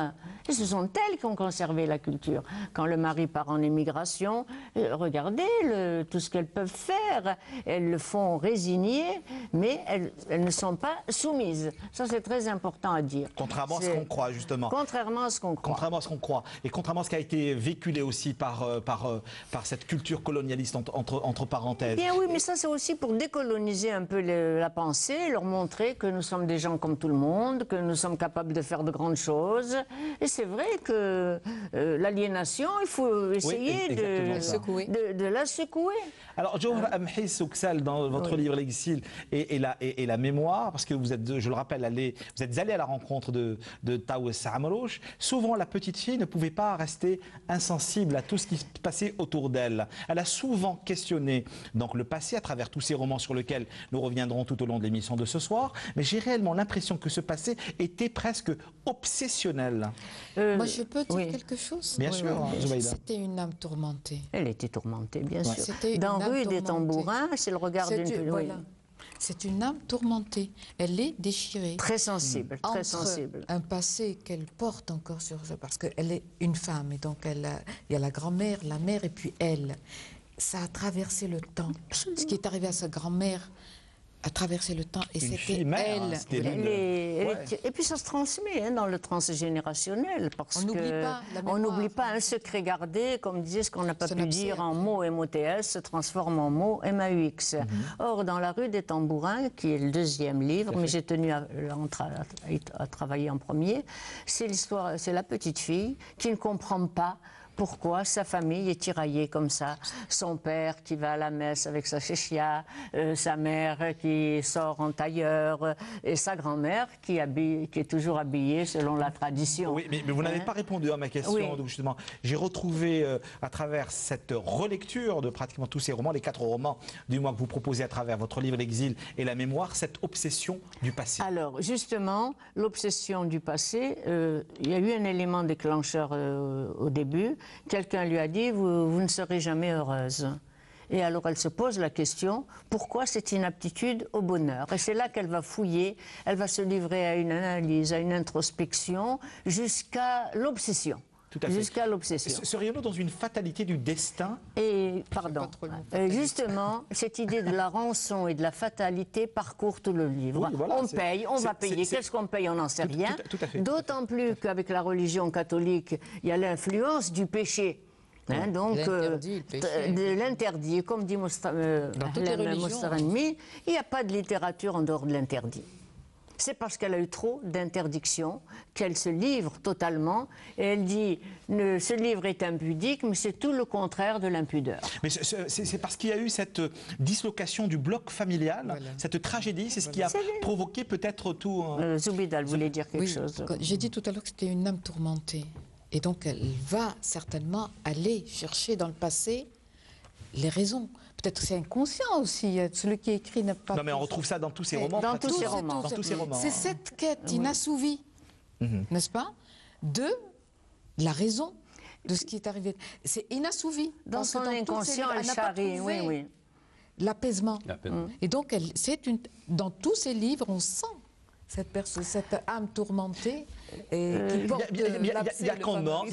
Et ce sont elles qui ont conservé la culture. Quand le mari part en émigration, euh, regardez le- tout ce qu'elles peuvent faire. Elles le font résigner, mais elles, elles ne sont pas soumises. Ça, c'est très important à dire. Contrairement à ce qu'on croit, justement. Contrairement à ce qu'on croit. Contrairement à ce qu'on croit. Et contrairement à ce qui a été véhiculé aussi par, euh, par, euh, par cette culture colonialiste, entre, entre parenthèses. Bien oui, mais ça c'est aussi pour décoloniser un peu le- la pensée, leur montrer que nous sommes des gens comme tout le monde, que nous sommes capables de faire de grandes choses. Et c'est vrai que euh, l'aliénation, il faut essayer exactement de, de, de la secouer. Alors, Jawhar Amhis Souksal, dans votre livre L'exil et, et la, et, et la mémoire, parce que vous êtes, je le rappelle, allé, vous êtes allé à la rencontre de, de Taous Amarouche, souvent la petite fille ne pouvait pas rester insensible à tout ce qui se passait autour d'elle. Elle a souvent vraiment questionné donc, le passé à travers tous ces romans sur lesquels nous reviendrons tout au long de l'émission de ce soir, mais j'ai réellement l'impression que ce passé était presque obsessionnel. Euh, Moi, je peux dire oui. quelque chose? Bien sûr, Zubaïda. C'était une âme tourmentée. Elle était tourmentée, bien sûr. C'était Dans une âme Rue des. Tambourins, c'est le regard d'une... une- oui. voilà. C'est une âme tourmentée. Elle est déchirée. Très sensible, très entre sensible. un passé qu'elle porte encore sur parce qu'elle est une femme, et donc elle a- il y a la grand-mère, la mère, et puis elle. Ça a traversé le temps. Ce qui est arrivé à sa grand-mère a traversé le temps, et c'était hein, elle. Ouais. est- et puis ça se transmet hein, dans le transgénérationnel parce On n'oublie pas la on mémoire. n'oublie pas un secret gardé, comme disait ce qu'on n'a pas pu dire en mots MOTS se transforme en mots MAUX. Mhm. Or dans la rue des Tambourins, qui est le deuxième livre, mais j'ai tenu à, à travailler en premier, c'est l'histoire, c'est la petite fille qui ne comprend pas pourquoi sa famille est tiraillée comme ça? Son père qui va à la messe avec sa chéchia, euh, sa mère qui sort en tailleur, euh, et sa grand-mère qui, habille- qui est toujours habillée selon la tradition. Oui, mais, mais vous n'avez Hein? pas répondu à ma question. Oui. Donc justement, j'ai retrouvé euh, à travers cette relecture de pratiquement tous ces romans, les quatre romans du mois que vous proposez à travers votre livre L'exil et la mémoire, cette obsession du passé. Alors, justement, l'obsession du passé, il y a eu un élément déclencheur au début. Quelqu'un lui a dit vous, vous ne serez jamais heureuse. Et alors elle se pose la question pourquoi cette inaptitude au bonheur? Et c'est là qu'elle va fouiller, elle va se livrer à une analyse, à une introspection, jusqu'à l'obsession. Tout à fait. Jusqu'à l'obsession. Serions-nous dans une fatalité du destin? Et, pardon, Euh, justement, cette idée de la rançon et de la fatalité parcourt tout le livre. Oui, voilà, on paye, on va payer. Qu'est-ce qu'on paye? On n'en sait Tout- rien. tout à- tout à fait. D'autant plus qu'avec la religion catholique, il y a l'influence du péché. Hein, donc, t- de l'interdit, comme dit euh, Dans toutes les Hélène religions. Mostaranmi, il n'y a pas de littérature en dehors de l'interdit. C'est parce qu'elle a eu trop d'interdictions qu'elle se livre totalement. Et elle dit ne- ce livre est impudique, mais c'est tout le contraire de l'impudeur. Mais c'est- parce qu'il y a eu cette euh, dislocation du bloc familial, Voilà. cette tragédie, c'est ce qui a provoqué peut-être tout. hein. Euh, Zoubidal voulait dire quelque Oui, chose. j'ai dit tout à l'heure que c'était une âme tourmentée. Et donc, elle va certainement aller chercher dans le passé les raisons. Peut-être que c'est inconscient aussi. euh, Celui qui écrit n'a pas. Non, mais on retrouve ça dans tous Mais romans. dans tous c'est romans. Dans c'est- tous ces romans. C'est cette quête inassouvie, n'est-ce pas De la raison de ce qui est arrivé. C'est inassouvi. Dans son inconscient, elle charrie. Oui, oui. L'apaisement. L'apaisement. Et donc, elle, c'est une, dans tous ces livres, on sent cette, cette âme tourmentée et qui Il y porte a- il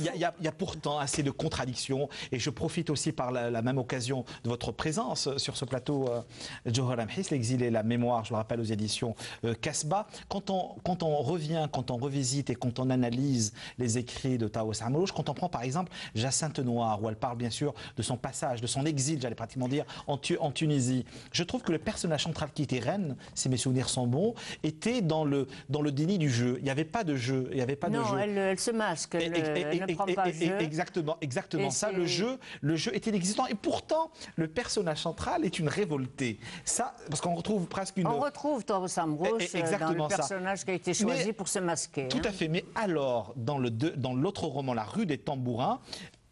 y a- a- a- a pourtant assez de contradictions et je profite aussi par la, la même occasion de votre présence sur ce plateau euh, Johor Amhis, l'exil et la mémoire, je le rappelle aux éditions euh, Casbah. Quand on, quand on revient, quand on revisite et quand on analyse les écrits de Taos Amrouche, quand on prend par exemple Jacinthe Noir, où elle parle bien sûr de son passage, de son exil, j'allais pratiquement dire, en, Tu- en Tunisie, je trouve que le personnage central qui était reine, si mes souvenirs sont bons, était dans le, dans le déni du jeu. Il n'y avait pas de jeu, il n'y avait pas de Non, jeu. elle, elle se masque, elle, ne prend pas et- jeu. Exactement, exactement Et ça. Le jeu, le jeu était inexistant. Et pourtant, le personnage central est une révoltée. Ça, parce qu'on retrouve presque une. On retrouve Toro Samrouche Eh, eh, dans exactement le ça. personnage qui a été choisi Mais- pour se masquer. Tout hein. à fait. Mais alors, dans le dans l'autre roman, La rue des tambourins,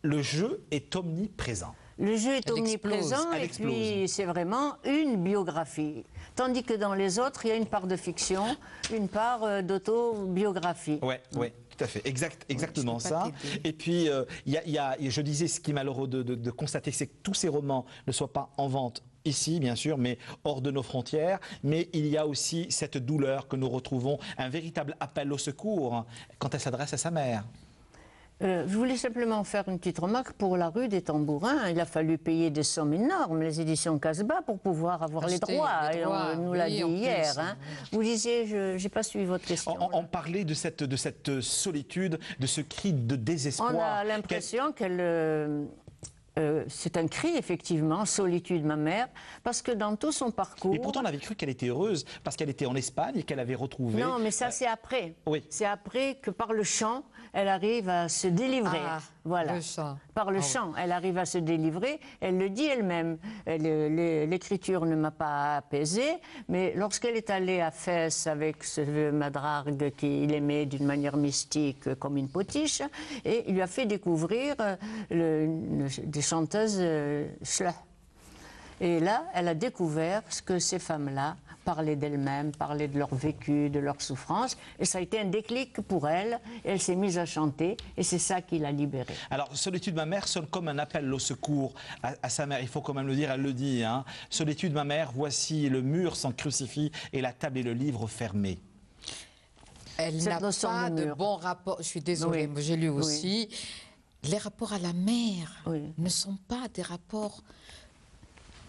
le jeu est omniprésent. Le jeu est Elle omniprésent explose, et puis c'est vraiment une biographie. Tandis que dans les autres, il y a une part de fiction, une part euh, d'autobiographie. Ouais, ouais, tout à fait. Exact, exactement ça. Et puis, euh, il y a- y je disais, ce qui est malheureux de, de- de constater, c'est que tous ces romans ne soient pas en vente ici, bien sûr, mais hors de nos frontières. Mais il y a aussi cette douleur que nous retrouvons, un véritable appel au secours hein, quand elle s'adresse à sa mère. Euh, je voulais simplement faire une petite remarque pour la rue des Tambourins. Il a fallu payer des sommes énormes, les éditions Casbah, pour pouvoir avoir les droits. les Et droits, on nous l'a oui, dit en plus, hier. hein. Vous disiez, je n'ai pas suivi votre question. On, on- on parlait de cette, de cette solitude, de ce cri de désespoir. On a l'impression qu'elle. euh, euh, c'est un cri, effectivement, solitude, ma mère, parce que dans tout son parcours. Et pourtant, on avait cru qu'elle était heureuse parce qu'elle était en Espagne et qu'elle avait retrouvé. Non, mais ça, c'est après. oui. C'est après que par le chant, elle arrive à se délivrer. Ah, voilà. le chant. Par le Ah oui. chant, elle arrive à se délivrer. Elle le dit elle-même. Elle, euh, l'é- L'écriture ne m'a pas apaisée, mais lorsqu'elle est allée à Fès avec ce vieux madrague qu'il aimait d'une manière mystique comme une potiche, et il lui a fait découvrir euh, le- une- des chanteuses euh. Et là, elle a découvert ce que ces femmes-là parlaient d'elles-mêmes, parlaient de leur vécu, de leur souffrance. Et ça a été un déclic pour elle. Elle s'est mise à chanter et c'est ça qui l'a libérée. Alors, Solitude, ma mère sonne comme un appel au secours à, à sa mère. Il faut quand même le dire, elle le dit. Hein. Solitude, ma mère, voici le mur sans crucifix et la table et le livre fermés. Elle n'a pas de bon rapport. Je suis désolée, Oui. j'ai lu Oui. aussi. Les rapports à la mère Oui. ne sont pas des rapports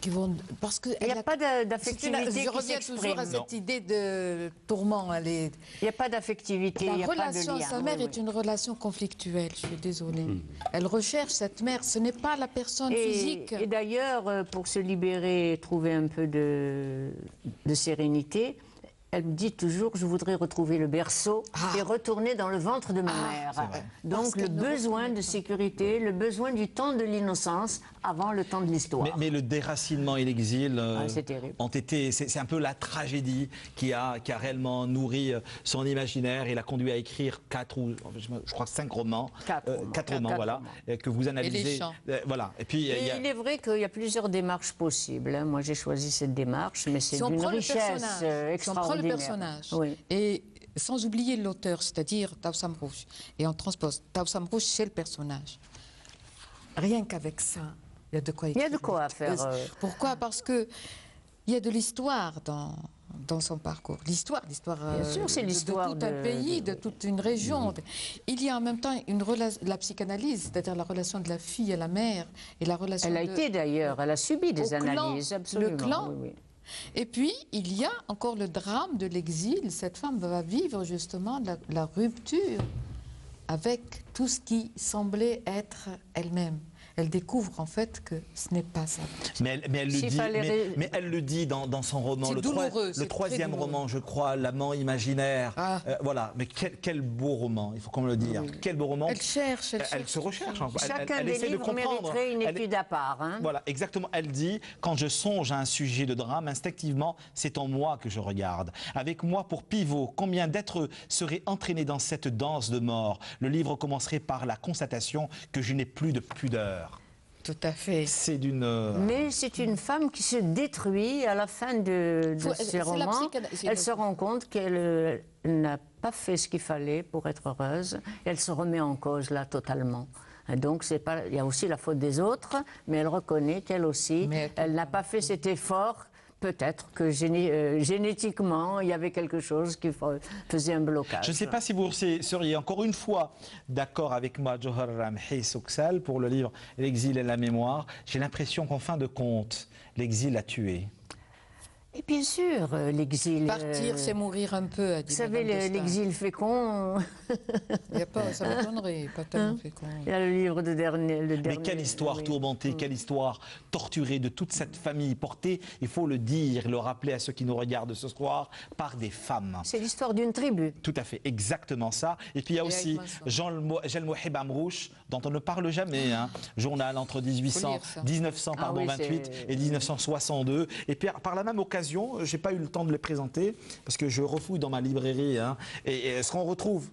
qui vont. Parce que. Il n'y a pas d'affectivité Je qui reviens toujours à cette idée de tourment. Il n'y a pas d'affectivité, La n'y a pas de relation lien. à sa mère Oui, est oui. une relation conflictuelle, je suis désolée. Elle recherche cette mère, ce n'est pas la personne Et, physique. et d'ailleurs, euh, pour se libérer et trouver un peu de, de sérénité, elle me dit toujours je voudrais retrouver le berceau Ah. et retourner dans le ventre de ma Ah, mère. Parce Donc le besoin de pas. sécurité, le besoin du temps de l'innocence avant le temps de l'histoire. Mais, mais le déracinement et l'exil euh, Ah, ont été. C'est un peu la tragédie qui a, qui a réellement nourri euh, son imaginaire et l'a conduit à écrire quatre ou je crois cinq romans. Quatre romans. quatre Quatre romans, voilà, romans. euh, que vous analysez. Euh, voilà. Et puis il y a- Et il y a- il est vrai qu'il y a plusieurs démarches possibles. hein. Moi, j'ai choisi cette démarche, mais c'est Si d'une richesse personnage, euh, le personnage Oui. et sans oublier l'auteur, c'est-à-dire Tawsam Rouge, et on transpose Tawsam Rouge chez le personnage. Rien qu'avec ça, il y a de quoi Il y a de écrire. quoi faire, euh. Pourquoi? Parce que il y a de l'histoire dans dans son parcours. L'histoire, l'histoire c'est de- tout un de- pays, de toute une région. Il y a en même temps une la psychanalyse, c'est-à-dire la relation de la fille à la mère et la relation Elle a été d'ailleurs, elle a subi des clan, analyses, le absolument. clan. oui, oui. Et puis, il y a encore le drame de l'exil. Cette femme va vivre justement la, rupture avec tout ce qui semblait être elle-même. Elle découvre en fait que ce n'est pas ça. Mais elle, mais elle le dit, fallait mais, ré- mais elle le dit dans, dans son roman, le, troisième roman, je crois, L'amant imaginaire. Ah. Euh, voilà, mais quel, quel beau roman, il faut qu'on me le dise. Quel beau roman. Elle cherche, elle, Elle, cherche. se recherche. hein. Elle- elle- Chacun elle des essaie de livres comprendre. mériterait une étude à part. hein. Voilà, exactement. Elle dit quand je songe à un sujet de drame, instinctivement, c'est en moi que je regarde. Avec moi pour pivot, combien d'êtres seraient entraînés dans cette danse de mort? Le livre commencerait par la constatation que je n'ai plus de pudeur. Tout à fait. C'est d'une. euh, Mais c'est une femme qui se détruit à la fin de, de ses romans. Elle se rend compte qu'elle euh, n'a pas fait ce qu'il fallait pour être heureuse. Elle se remet en cause là totalement. Et Donc c'est pas, il y a aussi la faute des autres, mais elle reconnaît qu'elle aussi, Mais- elle n'a pas fait cet effort. Peut-être que euh, génétiquement, il y avait quelque chose qui fa- faisait un blocage. Je ne sais pas si vous se- seriez encore une fois d'accord avec moi, Johar Ramhi pour le livre L'exil et la mémoire. J'ai l'impression qu'en fin de compte, l'exil a tué. Et bien sûr, euh, l'exil. Partir, euh, c'est mourir un peu, a dit Vous savez, l'exil fécond. Il y a pas, ça m'étonnerait, pas tellement fécond. Il y a le livre de dernier. Le Mais quelle histoire oui. Mm. tourmentée, quelle histoire torturée de toute cette famille portée, il faut le dire, le rappeler à ceux qui nous regardent ce soir, par des femmes. C'est l'histoire d'une tribu. Tout à fait, exactement ça. Et puis il y a Et aussi. Jean le Mo- Jel Mohib Amrouche, dont on ne parle jamais. hein. Journal entre 1800, lire ça. 1900 Ah pardon, oui, 28 c'est- et 1962. Et puis par la même occasion, j'ai pas eu le temps de les présenter parce que je refouille dans ma librairie. hein. et, et ce qu'on retrouve,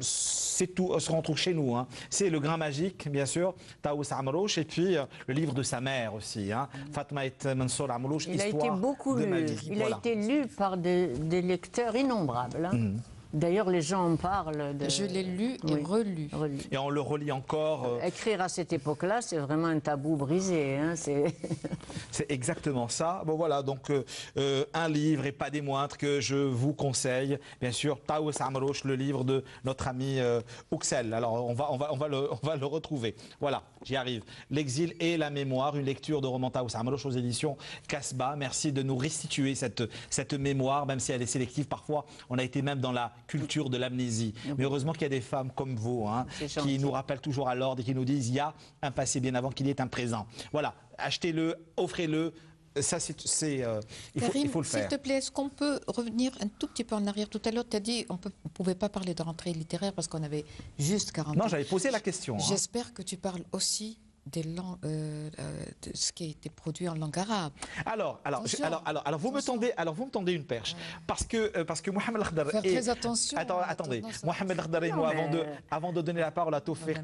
c'est tout, ce qu'on retrouve chez nous. hein. C'est le Grain magique, bien sûr, Taous Amrouche, et puis euh, le livre de sa mère aussi, hein. Fatma et Mansour Amrouche, Il a été Histoire beaucoup de ma lu. vie. Il Voilà. a été lu par des, des lecteurs innombrables. hein. D'ailleurs, les gens en parlent. De... Je l'ai lu et Oui. relu. Relu. Et on le relit encore. euh, Écrire à cette époque-là, c'est vraiment un tabou brisé. hein, c'est- exactement ça. Bon voilà, donc euh, euh, un livre et pas des moindres que je vous conseille. Bien sûr, Taous Amrouche, le livre de notre ami euh, Ouxel. Alors on va, on, va, on, va le, on va le retrouver. Voilà, j'y arrive. L'exil et la mémoire, une lecture de roman Taous Amrouche aux éditions Casbah. Merci de nous restituer cette, cette mémoire, même si elle est sélective. Parfois, on a été même dans la culture de l'amnésie. Mais heureusement qu'il y a des femmes comme vous hein, qui nous rappellent toujours à l'ordre et qui nous disent il y a un passé bien avant qu'il y ait un présent. Voilà, achetez-le, offrez-le. Ça, c'est, euh, il, faut, Karim, il faut le s'il faire. te plaît, est-ce qu'on peut revenir un tout petit peu en arrière Tout à l'heure, tu as dit qu'on ne pouvait pas parler de rentrée littéraire parce qu'on avait juste 40 Non, ans. j'avais posé la question. hein. J'espère que tu parles aussi des langues, euh, euh, de ce qui a été produit en langue arabe. Alors, alors, je- alors, alors, alors, vous me tendez, alors vous me tendez une perche, parce que euh, parce que Mohamed Lakhdar Faire est- très attention. Attends, à la attendez. Mohamed Lakhdar et moi, mais- avant de, avant de donner la parole à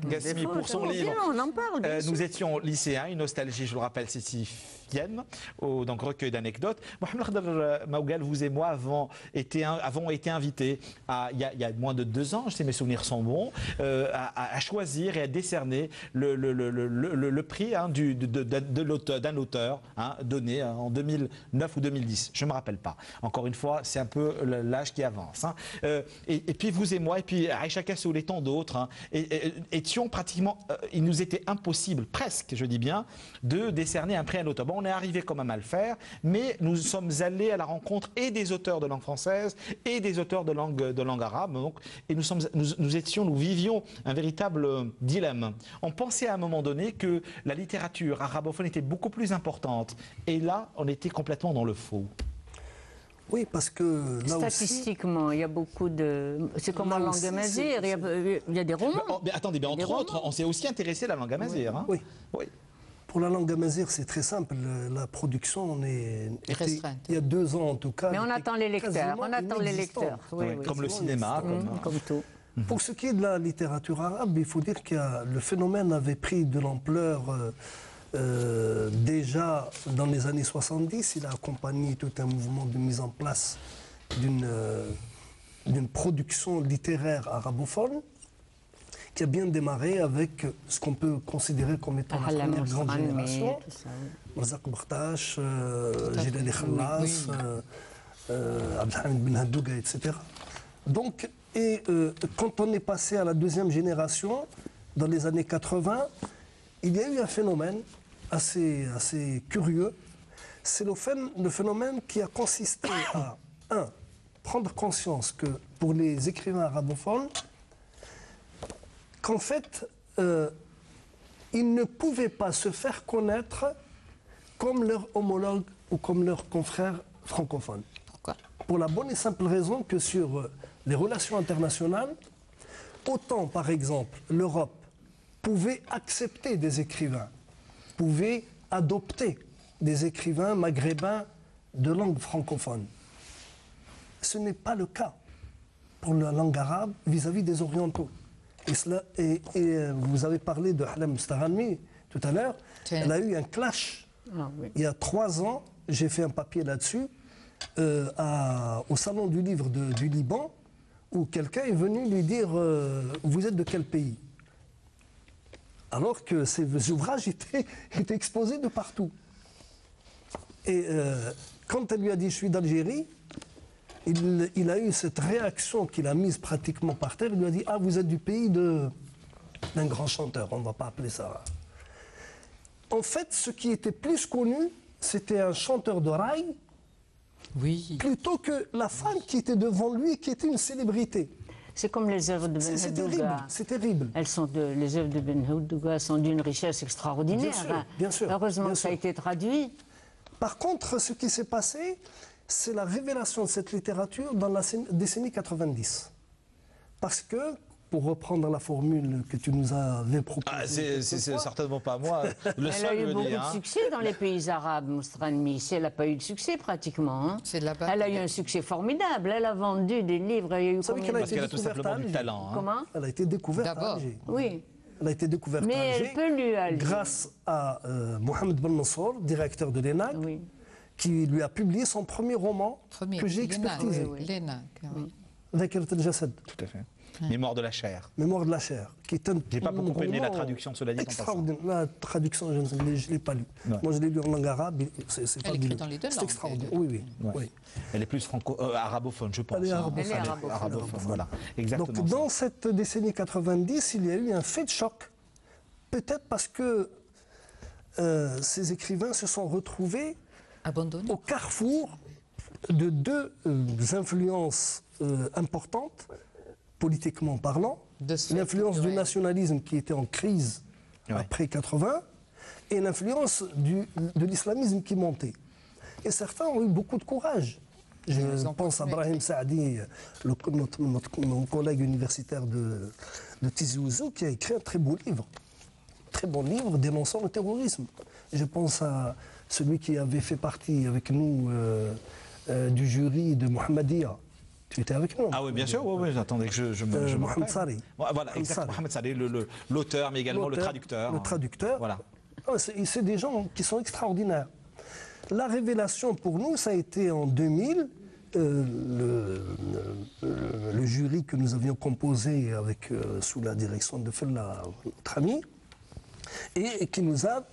Gassimi Des pour son livre, on en parle. Euh, nous étions lycéens, une nostalgie, je le rappelle, sisyphienne, au donc recueil d'anecdotes. Mohamed euh, Maougal, vous et moi avons été, avons été invités à, il, y a, il y a moins de deux ans, si mes souvenirs sont bons, euh, à, à- à choisir et à décerner le, le- le- le- le- prix hein, d'un auteur hein, donné hein, en 2009 ou 2010. Je ne me rappelle pas. Encore une fois, c'est un peu l'âge qui avance. Euh, et, puis vous et moi, et puis Aïcha Kassoul et tant d'autres, et- étions pratiquement, euh, il nous était impossible, presque, je dis bien, de décerner un prix à un auteur. On est arrivé quand même à le faire, mais nous sommes allés à la rencontre et des auteurs de langue française et des auteurs de langue, arabe. Et nous, nous, étions, nous vivions un véritable euh, dilemme. On pensait à un moment donné que la littérature arabophone était beaucoup plus importante. Et là, on était complètement dans le faux. Oui, parce que là aussi, Statistiquement, il y a beaucoup de. C'est comme en Là langue c'est- il y, a, il y a des romans. Mais, oh, mais attendez, mais entre autres, romans. on s'est aussi intéressé à la langue amazigh. hein. Oui. Oui. pour la langue amazigh, c'est très simple. Le- La production on est, était- restreinte. il y a deux ans en tout cas. Mais on attend les lecteurs, on attend les lecteurs. Oui, Oui, oui. comme le cinéma. comme tout. Pour ce qui est de la littérature arabe, il faut dire que le phénomène avait pris de l'ampleur euh, euh, déjà dans les années 70. Il a accompagné tout un mouvement de mise en place d'une euh, production littéraire arabophone qui a bien démarré avec ce qu'on peut considérer comme étant la Ahlam première grande génération. Razak Bartash, oui. euh, euh, Abdelhamid Ben Haddouga, etc. Donc, et euh, quand on est passé à la deuxième génération, dans les années 80, il y a eu un phénomène assez, assez curieux. C'est le, phén- le phénomène qui a consisté à, un, prendre conscience que pour les écrivains arabophones, qu'en fait, euh, ils ne pouvaient pas se faire connaître comme leurs homologues ou comme leurs confrères francophones. Pourquoi? Pour la bonne et simple raison que sur les relations internationales, autant par exemple l'Europe pouvait accepter des écrivains, pouvait adopter des écrivains maghrébins de langue francophone. Ce n'est pas le cas pour la langue arabe vis-à-vis des orientaux. Et, cela- et- et, euh, vous avez parlé de Halam Starami tout à l'heure. Elle a eu un clash Ah, oui. il y a trois ans, j'ai fait un papier là-dessus, euh, au Salon du Livre de- du Liban, où quelqu'un est venu lui dire euh, Vous êtes de quel pays? Alors que ces ouvrages étaient, exposés de partout. Et euh, quand elle lui a dit Je suis d'Algérie, il, il a eu cette réaction qu'il a mise pratiquement par terre. Il lui a dit Ah, vous êtes du pays d'un grand chanteur, on ne va pas appeler ça. En fait, ce qui était plus connu, c'était un chanteur de rail, Oui. plutôt que la femme qui était devant lui qui était une célébrité. C'est comme les œuvres de Ben C'est c'est terrible, c'est terrible. Elles sont de, les œuvres de Ben Haddouga sont d'une richesse extraordinaire. Bien sûr, hein. bien sûr, Heureusement bien que ça a été traduit. Par contre, ce qui s'est passé, c'est la révélation de cette littérature dans la décennie 90. Parce que, pour reprendre la formule que tu nous avais proposée, Ah, c'est certainement pas moi. Le Elle a eu beaucoup de hein. succès dans les pays arabes, Moustranmi. Ici, Elle n'a pas eu de succès pratiquement. hein. C'est là-bas. Elle a eu un succès formidable. Elle a vendu des livres. Il y a eu savez qu'elle a de- Parce qu'elle a tout simplement du talent. hein. Comment? Elle a été découverte à D'abord. Alger. Oui. Elle a été découverte Mais à elle Alger. peut lui aller. grâce à euh, Mohamed Ben Nasser, directeur de l'ENAC, Oui. qui lui a publié son premier roman Premier. que j'ai expertisé, oui, oui. Al-Jasad, Tout à fait. Mémoire de la chair. Mémoire de la chair, qui est un J'ai pas beaucoup roman aimé la traduction, cela dit, en Extraordinaire. La traduction, je ne l'ai- je l'ai pas lu. Ouais. Moi, je l'ai lu en langue arabe. C'est, c'est Elle écrit fabuleux. dans les deux C'est extraordinaire. Oui, oui. Ouais. oui. Elle est plus franco euh, arabophone, je pense. Elle est hein. arabophone. Elle est arabophone. arabophone, voilà. Exactement. Donc, ça. dans cette décennie 90, il y a eu un fait de choc. Peut-être parce que euh, ces écrivains se sont retrouvés au carrefour de deux euh, influences euh, importantes, politiquement parlant. L'influence du nationalisme qui était en crise Ouais. après 80 et l'influence du- de l'islamisme qui montait. Et certains ont eu beaucoup de courage. Je pense à. Brahim Saadi, le- notre, notre- mon collègue universitaire de, de Tizi Ouzou, qui a écrit un très beau livre très bons livres dénonçant le terrorisme. Je pense à celui qui avait fait partie avec nous euh, euh, du jury de Mohammedia. Tu étais avec nous Ah oui, bien sûr, oui, oui, attendez je, je me. Euh, je me Mohamed. Sari. Voilà, Mohamed exact, Sari. Mohamed Sari, l'auteur, mais également le traducteur. Le traducteur. Voilà. Ah, C'est des gens qui sont extraordinaires. La révélation pour nous, ça a été en 2000. euh, le, le- le jury que nous avions composé avec, euh, sous la direction de Fella, notre ami, et qui nous a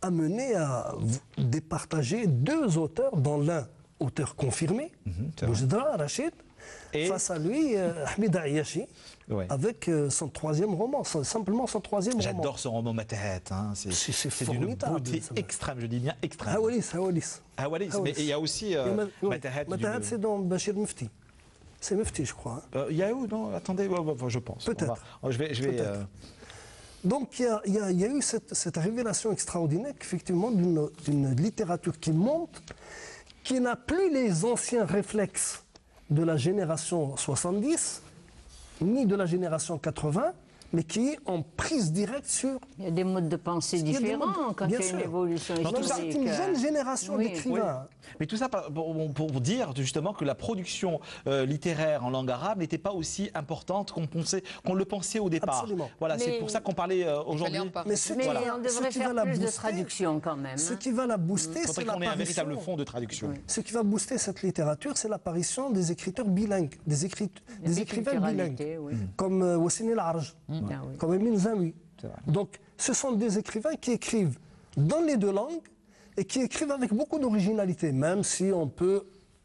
amené à départager deux auteurs, dont l'un auteur confirmé. Boujdra Rachid, Et- face à lui, euh, Ahmed Ayashi, Ouais. avec euh, son troisième roman, son- simplement son troisième roman. J'adore ce roman Matahet. Hein. C'est d'une beauté extrême, je dis bien extrême. Hawalis. Ah, Wallis, mais il y a aussi euh, Et Ma- oui, Matahet. Matahet, du- c'est dans Bachir Mufti. C'est Mufti, je crois. hein. Euh, Il y a où? Non, attendez, ouais, ouais, ouais, je pense. Peut-être. Je vais. Je vais euh, Donc il y a, y y eu cette, cette révélation extraordinaire, effectivement, d'une littérature qui monte, qui n'a plus les anciens réflexes de la génération 70, ni de la génération 80, mais qui est en prise directe sur Il y a des modes de pensée différents modes- quand il y a une sûr. évolution historique. C'est une jeune génération Oui. d'écrivains. Mais tout ça pour, pour dire justement que la production euh, littéraire en langue arabe n'était pas aussi importante qu'on pensait, qu'on le pensait au départ. Absolument. Voilà, c'est pour ça qu'on parlait euh, aujourd'hui. Mais ce Mais qui va- on ce devrait faire la plus de booster, traduction quand même. Ce hein. qui va la booster, Il c'est ait un l'apparition- véritable fond de traduction. Ce qui va booster cette littérature, c'est l'apparition des écriteurs bilingues, des, écrit- des écrivains bilingues, oui. comme euh, Wassine El Arj, Ah oui. comme Emin Zawi. Donc, ce sont des écrivains qui écrivent dans les deux langues et qui écrivent avec beaucoup d'originalité, même si on peut,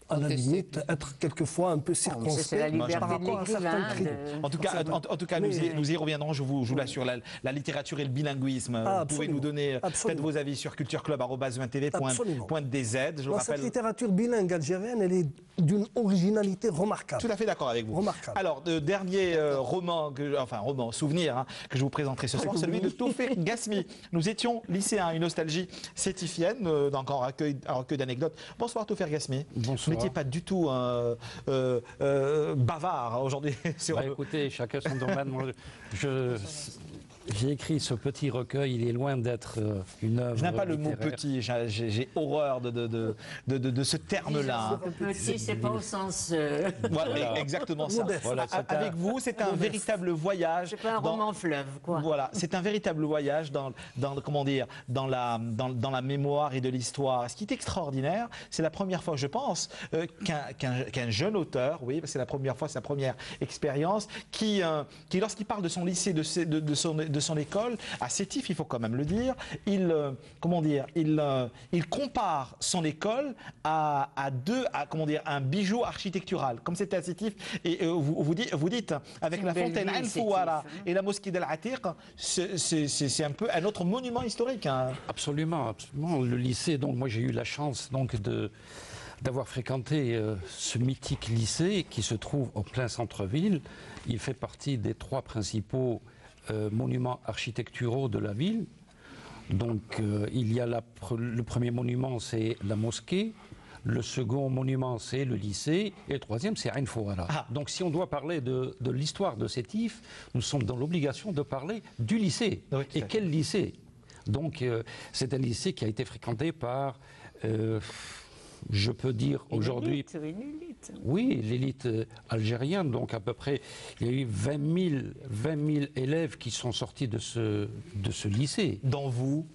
à la limite, être quelquefois un peu C'est la circonspect liberté par de rapport à certains cris. de- En tout cas, en, en tout cas nous, y, Mais- nous y reviendrons, je vous, je vous l'assure, la, la littérature et le bilinguisme. Ah, vous pouvez nous donner euh, peut-être vos avis sur cultureclub.tv.dz. Je vous Dans cette rappelle. littérature bilingue algérienne, elle est d'une originalité remarquable. Tout à fait d'accord avec vous. Remarquable. Alors, le dernier euh, roman, que, enfin roman, souvenir, hein, que je vous présenterai ce soir, celui de Toufik Gasmi. Nous étions lycéens, une nostalgie sétifienne, euh, donc un recueil, un recueil d'anecdotes. Bonsoir Toufik Gasmi. Bonsoir. Vous n'étiez pas du tout euh, euh, euh, bavard hein, aujourd'hui sur Bah, écoutez, chacun son domaine. Moi, je- j'ai écrit ce petit recueil, il est loin d'être euh, une œuvre. Je n'aime pas le mot petit, j'ai- horreur de, de, de, de, ce terme-là. Petit, c'est pas au sens. euh, Voilà, exactement ça. Voilà, un- Avec vous, c'est un véritable voyage. C'est pas un dans- roman fleuve, quoi. Voilà, c'est un véritable voyage dans, dans comment dire, dans la, dans, dans la mémoire et de l'histoire. Ce qui est extraordinaire, c'est la première fois, je pense, euh, qu'un qu'un- qu'un jeune auteur, oui, c'est la première fois, sa première expérience, qui, euh, qui lorsqu'il parle de son lycée, de, ses- de, de son, de son école, à Sétif, il faut quand même le dire, il, euh, comment dire, il, euh, il compare son école à, à deux, à comment dire, un bijou architectural, comme c'était à Sétif. Et euh, vous, vous dites, vous dites, avec C'est la fontaine ville, Al Sétif, Fouara hein. et la mosquée d'Al Atiq, c'est- un peu un autre monument historique. hein. Absolument, absolument. Le lycée, donc moi j'ai eu la chance donc de d'avoir fréquenté euh, ce mythique lycée qui se trouve au plein centre-ville. Il fait partie des trois principaux euh, monuments architecturaux de la ville. Donc euh, il y a la le premier monument, c'est la mosquée. Le second monument, c'est le lycée. Et le troisième, c'est Ain Fouara. Ah. Donc si on doit parler de, de l'histoire de Sétif, nous sommes dans l'obligation de parler du lycée. Oui, Et quel lycée? Donc euh, c'est un lycée qui a été fréquenté par, euh, je peux dire aujourd'hui, élite, une élite. oui, l'élite euh, algérienne, donc à peu près, il y a eu 20 000, 20 000 élèves qui sont sortis de ce, de ce lycée. Dans vous,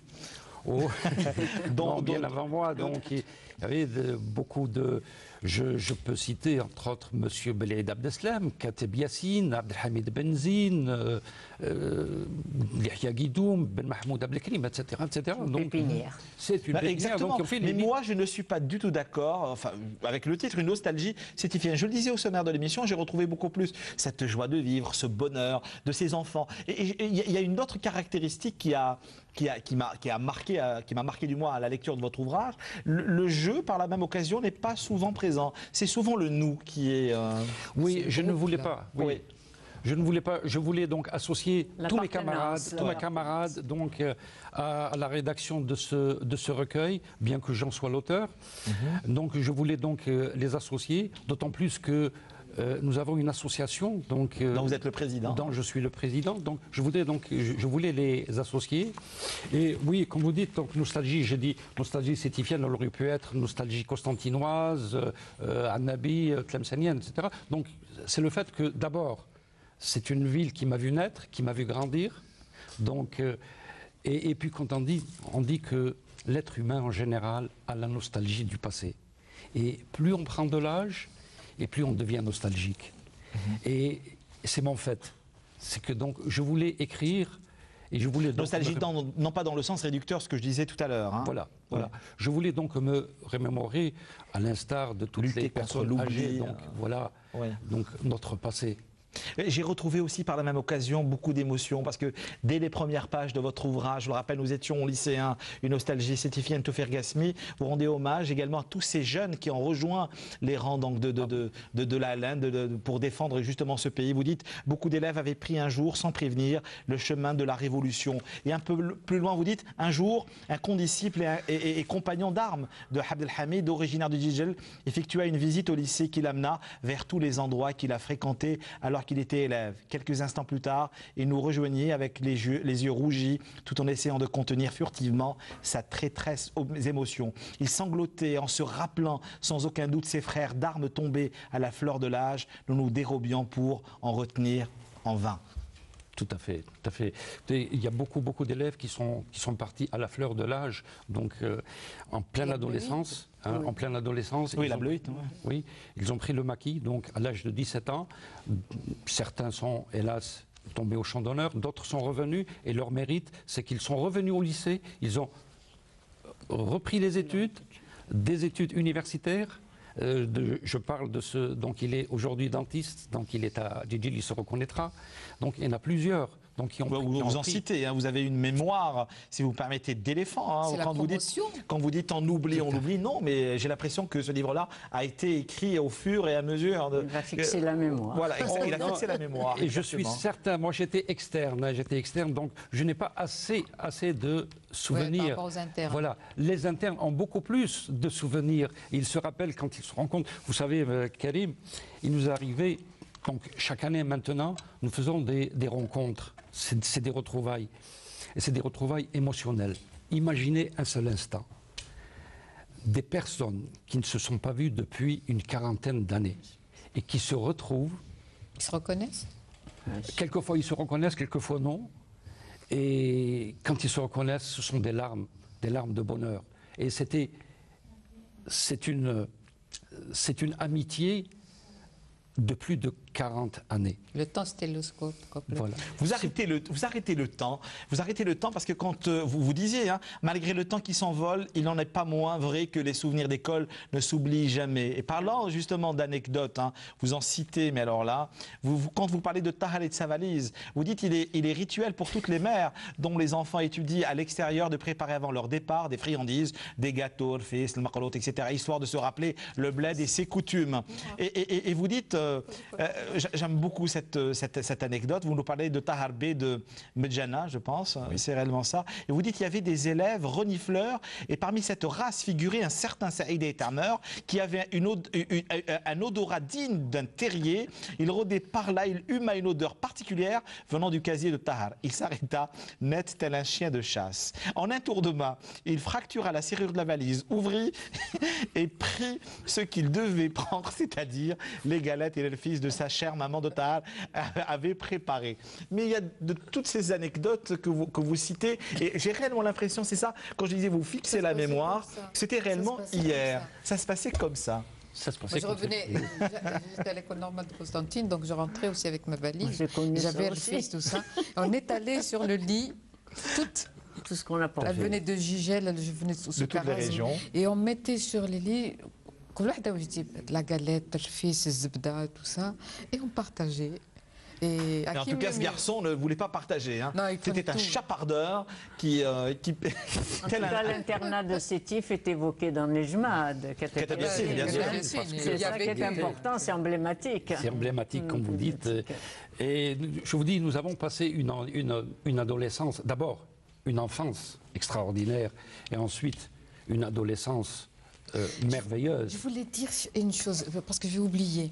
Oh. Dans- Non, bien dans- avant moi, donc il y avait de- beaucoup de. Je, je peux citer entre autres M. Belaïd Abdeslam, Kateb Yassine, Abdelhamid Benzine, euh, euh, Yahya Guidoum, Ben Mahmoud Abdelkrim, etc. etc. Donc, pépinière. C'est une Bah, pépinière, exactement. donc, fait Mais moi, je ne suis pas du tout d'accord. Enfin, avec le titre, une nostalgie sétifienne. Je le disais au sommaire de l'émission, j'ai retrouvé beaucoup plus cette joie de vivre, ce bonheur de ses enfants. Et y, il y a une autre caractéristique qui a qui a qui m'a qui a marqué euh, qui m'a marqué du moins à la lecture de votre ouvrage. Le, le jeu, par la même occasion, n'est pas souvent présent. C'est souvent le nous qui est. euh, Oui, je ne voulais là. pas. Oui. Oui. Je ne voulais pas. Je voulais donc associer tous mes camarades, tous mes camarades, donc euh, à, à la rédaction de ce de ce recueil, bien que j'en sois l'auteur. Mhm. Donc je voulais donc euh, les associer, d'autant plus que euh, nous avons une association donc, euh, dont vous êtes le président. Dont je suis le président. Donc je voulais, donc, je, je voulais les associer. Et oui, comme vous dites, donc, nostalgie, j'ai dit nostalgie sétifienne, elle aurait pu être nostalgie constantinoise, euh, Annabi, euh, tlemcenienne, etc. Donc c'est le fait que d'abord, c'est une ville qui m'a vu naître, qui m'a vu grandir. Donc, euh, et, et puis quand on dit, on dit que l'être humain en général a la nostalgie du passé. Et plus on prend de l'âge, et plus on devient nostalgique. Et c'est mon fait. C'est que donc je voulais écrire et je voulais donc me- dans- non pas dans le sens réducteur, ce que je disais tout à l'heure. hein. Voilà, voilà. Je voulais donc me remémorer, à l'instar de toutes Lutter les personnes âgées, donc euh, voilà, ouais. donc notre passé. Et J'ai retrouvé aussi par la même occasion beaucoup d'émotions parce que dès les premières pages de votre ouvrage, je le rappelle, nous étions lycéens, une nostalgie sétifienne Toufergasmi, vous rendez hommage également à tous ces jeunes qui ont rejoint les rangs donc, de, de, de, de, de la de- de- pour défendre justement ce pays. Vous dites, beaucoup d'élèves avaient pris un jour, sans prévenir, le chemin de la révolution. Et un peu plus loin, vous dites, un jour, un condisciple et, compagnon d'armes de Abdelhamid, originaire du Djidjel, effectua une visite au lycée qui l'amena vers tous les endroits qu'il a fréquentés alors qu'il était élève. Quelques instants plus tard, il nous rejoignait avec les yeux, les yeux rougis, tout en essayant de contenir furtivement sa traîtresse aux émotions. Il sanglotait en se rappelant sans aucun doute ses frères d'armes tombés à la fleur de l'âge. Nous nous dérobions pour en retenir en vain. Tout à fait, tout à fait. Il y a beaucoup, beaucoup d'élèves qui sont, qui sont partis à la fleur de l'âge, donc euh, en pleine La adolescence. hein, Oui. En pleine adolescence. Oui, Ils la ont- bleuite, ouais. Oui, ils ont pris le maquis, donc à l'âge de 17 ans. Certains sont, hélas, tombés au champ d'honneur, d'autres sont revenus, et leur mérite, c'est qu'ils sont revenus au lycée, ils ont repris les études, des études universitaires. Euh, je parle de ce, donc il est aujourd'hui dentiste, donc il est à Djidjil, il se reconnaîtra. Donc il y en a plusieurs. Donc, qui ont, Vous, qui vous ont en pris- hein, vous avez une mémoire, si vous permettez, d'éléphant. hein, quand, vous dites, quand vous dites on oublie, on oublie, non, mais j'ai l'impression que ce livre-là a été écrit au fur et à mesure. De, Il va fixer la mémoire. Voilà, exact, il a fixé la mémoire. Et je suis certain, moi j'étais externe, hein, j'étais externe, donc je n'ai pas assez, assez de souvenirs. rapport aux internes. Voilà, les internes ont beaucoup plus de souvenirs. Ils se rappellent quand ils se rencontrent. Vous savez, euh, Karim, il nous est arrivé, donc chaque année maintenant, nous faisons des, des rencontres. C'est des retrouvailles. Et c'est des retrouvailles émotionnelles. Imaginez un seul instant des personnes qui ne se sont pas vues depuis une quarantaine d'années et qui se retrouvent Ils se reconnaissent? Quelquefois ils se reconnaissent, quelquefois non. Et quand ils se reconnaissent, ce sont des larmes, des larmes de bonheur. Et c'était, c'est une, c'est une amitié de plus de 40 années. Le temps complètement. Voilà. Vous arrêtez, le, vous arrêtez le temps. Vous arrêtez le temps parce que quand euh, vous vous disiez, hein, malgré le temps qui s'envole, il n'en est pas moins vrai que les souvenirs d'école ne s'oublient jamais. Et parlant justement d'anecdotes, hein, vous en citez, mais alors là, vous, vous- quand vous parlez de Tahal et de sa valise, vous dites il est, il est rituel pour toutes les mères dont les enfants étudient à l'extérieur de préparer avant leur départ des friandises, des gâteaux, le fils, le macarot, etc., histoire de se rappeler le bled et ses coutumes. Et, et- et- et vous dites, euh, euh, j'aime beaucoup cette, euh, cette, cette anecdote, vous nous parlez de Tahar Bey de Medjana, je pense, c'est réellement ça. Et vous dites qu'il y avait des élèves renifleurs, et parmi cette race figurait un certain Saïd Etameur qui avait une une- un odorat digne d'un terrier. Il rôdait par là, il huma une odeur particulière venant du casier de Tahar. Il s'arrêta, net tel un chien de chasse. En un tour de main, il fractura la serrure de la valise, ouvrit et prit ce qu'il devait prendre, c'est-à-dire les galettes et le fils de sa chère maman de Tahar avait préparé. Mais il y a de toutes ces anecdotes que vous, que vous citez, et j'ai réellement l'impression, c'est ça, quand je disais vous fixez la mémoire, c'était Ça se réellement passait comme hier. ça. Ça se passait comme ça. Ça se passait Moi, je comme ça. revenais, j'étais à l'école normale de Constantine, donc je rentrais aussi avec ma valise. J'ai connu ça J'avais le fils, tout ça. On est allé sur le lit, toute. Tout ce qu'on a porté. Elle venait de Gigel, elle- je venais de De toutes les régions. Et on mettait sur les lits كل واحدة وجدي la galette, le fils, le zebda, tout ça, et on partageait. Et, Mais en Hakim tout cas, ce Yemi- garçon ne voulait pas partager. hein. Non, il prenait C'était un tout. chapardeur qui, euh, qui En tout tel un- cas, l'internat de Sétif est évoqué dans les JMAD. Katabiassine, bien sûr. Bien sûr, il y C'est ça avait qui est des- important, c'est emblématique. C'est emblématique, comme vous dites. Emblématique. Et je vous dis, nous avons passé une, en- une, une adolescence, d'abord une enfance extraordinaire, et ensuite une adolescence euh, merveilleuse. Je voulais dire une chose, parce que j'ai oublié.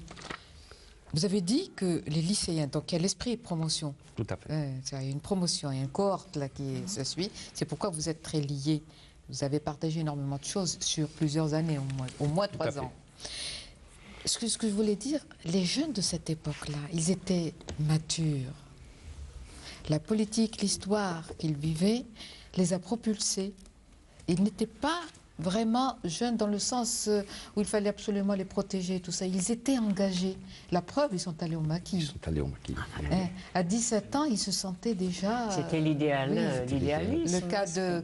Vous avez dit que les lycéens, donc il y a l'esprit promotion. Tout à fait. Ouais, il y a une promotion, il y a une cohorte là qui se suit. C'est pourquoi vous êtes très liés. Vous avez partagé énormément de choses sur plusieurs années, au moins, au moins à trois ans. Ce que, ce que je voulais dire, les jeunes de cette époque-là, ils étaient matures. La politique, l'histoire qu'ils vivaient les a propulsés. Ils n'étaient pas vraiment jeunes dans le sens euh, où il fallait absolument les protéger, tout ça. Ils étaient engagés. La preuve, ils sont allés au Ils maquis. sont allés au maquis. Hein, À 17 ans, ils se sentaient déjà... C'était euh, l'idéal, oui, euh, c'était l'idéalisme. Le cas de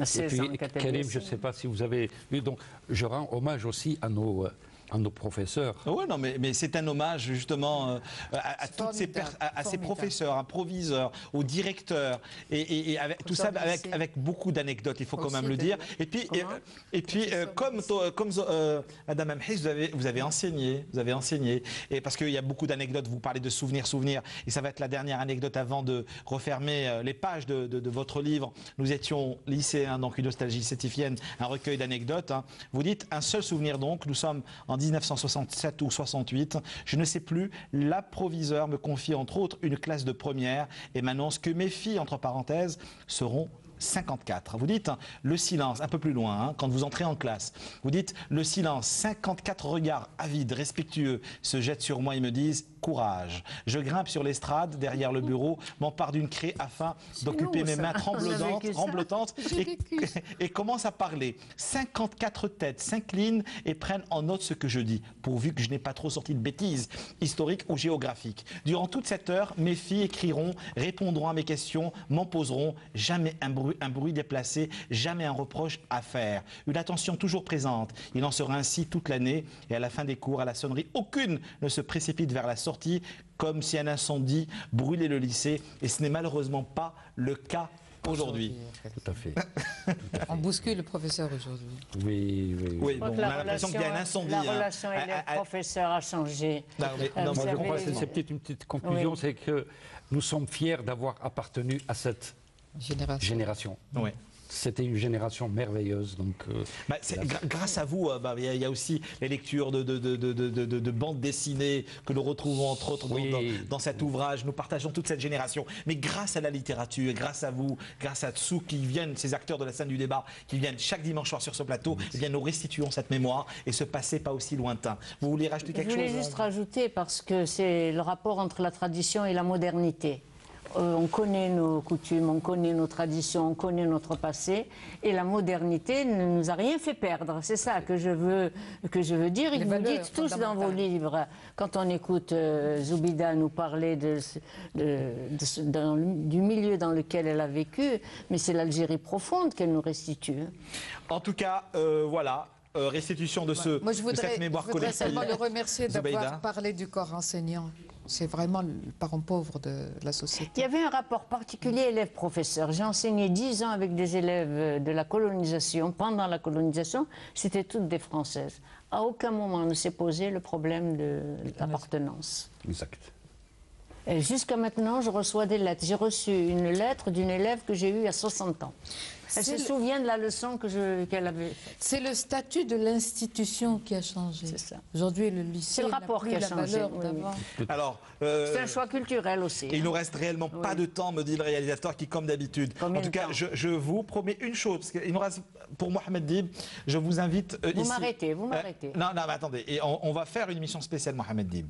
Et c'est puis, Karim, je ne sais pas si vous avez vu, donc je rends hommage aussi à nos, euh, à nos professeurs. Oui, non, mais, mais c'est un hommage justement euh, à, à toutes ces à, à ces professeurs, à proviseurs, aux directeurs, et, et- et avec, tout ça avec, avec beaucoup d'anecdotes, il faut quand même le dire. Et puis, et, Comment et puis euh, comme, comme euh, Madame Amhis, vous avez, vous avez enseigné, vous avez enseigné, et parce qu'il y a beaucoup d'anecdotes, vous parlez de souvenirs, souvenirs, et ça va être la dernière anecdote avant de refermer les pages de, de- de votre livre. Nous étions lycéens, donc une nostalgie sétifienne, un recueil d'anecdotes. hein. Vous dites un seul souvenir donc, nous sommes en 1967 ou 68, je ne sais plus, l'approviseur me confie entre autres une classe de première et m'annonce que mes filles, entre parenthèses, seront 54. Vous dites hein, le silence, un peu plus loin, hein, quand vous entrez en classe. Vous dites le silence, 54 regards avides, respectueux se jettent sur moi et me disent courage. Je grimpe sur l'estrade derrière le bureau, m'empare d'une craie afin d'occuper mes mains tremblotantes, tremblotantes et, et commence à parler. 54 têtes s'inclinent et prennent en note ce que je dis, pourvu que je n'ai pas trop sorti de bêtises historiques ou géographiques. Durant toute cette heure, mes filles écriront, répondront à mes questions, m'en poseront, jamais un bruit, un bruit déplacé, jamais un reproche à faire. Une attention toujours présente. Il en sera ainsi toute l'année et à la fin des cours, à la sonnerie, aucune ne se précipite vers la sortie comme si un incendie brûlait le lycée et ce n'est malheureusement pas le cas aujourd'hui. Tout à fait. On bouscule le professeur aujourd'hui. Oui, oui, oui. Oui, Je bon, crois on a l'impression qu'il y a un incendie. La hein. relation À- à- à- élève-professeur a changé. Non, mais- Euh, non, vous Moi, je crois que c'est une petite conclusion, Oui. c'est que nous sommes fiers d'avoir appartenu à cette Génération. génération. Oui. C'était une génération merveilleuse. Donc, euh, Bah, grâce à vous, euh, bah, il y, a- il y a aussi les lectures de, de, de, de, de- de- de bandes dessinées que nous retrouvons entre autres dans, Oui. dans- dans cet ouvrage. Nous partageons toute cette génération. Mais grâce à la littérature, grâce à vous, grâce à tous qui viennent, ces acteurs de la scène du débat, qui viennent chaque dimanche soir sur ce plateau, eh bien, nous restituons cette mémoire et ce passé pas aussi lointain. Vous voulez rajouter Je quelque voulais chose juste hein rajouter parce que c'est le rapport entre la tradition et la modernité. Euh, on connaît nos coutumes, on connaît nos traditions, on connaît notre passé, et la modernité ne nous a rien fait perdre. C'est ça que je veux, que je veux dire. Et Les vous dites tous dans vos livres, quand on écoute euh, Zoubida nous parler de, de- de dans du milieu dans lequel elle a vécu, mais c'est l'Algérie profonde qu'elle nous restitue. En tout cas, euh, voilà. euh, restitution de, ce, Moi, je de voudrais, cette mémoire je voudrais collective. seulement le remercier d'avoir parlé du corps enseignant. C'est vraiment le parent pauvre de la Il société. y avait un rapport particulier élève-professeur. J'ai enseigné 10 ans avec des élèves de la colonisation. Pendant la colonisation, c'était toutes des Françaises. À aucun moment ne s'est posé le problème de l'appartenance. exact. Jusqu'à maintenant, je reçois des lettres. J'ai reçu une lettre d'une élève que j'ai eue à 60 ans. Elle se le- souvient de la leçon que je- qu'elle avait faite. C'est le statut de l'institution qui a changé. C'est ça. Aujourd'hui, le lycée C'est le rapport qui a changé, oui. Alors, euh, C'est un choix culturel aussi. Et il nous reste réellement pas de temps, me dit le réalisateur, qui, comme d'habitude. En tout cas, je, je vous promets une chose, parce qu'il nous reste pour Mohamed Dib, je vous invite euh, Vous ici. m'arrêtez, vous Euh, m'arrêtez. non, non, mais attendez, et on, on va faire une émission spéciale Mohamed Dib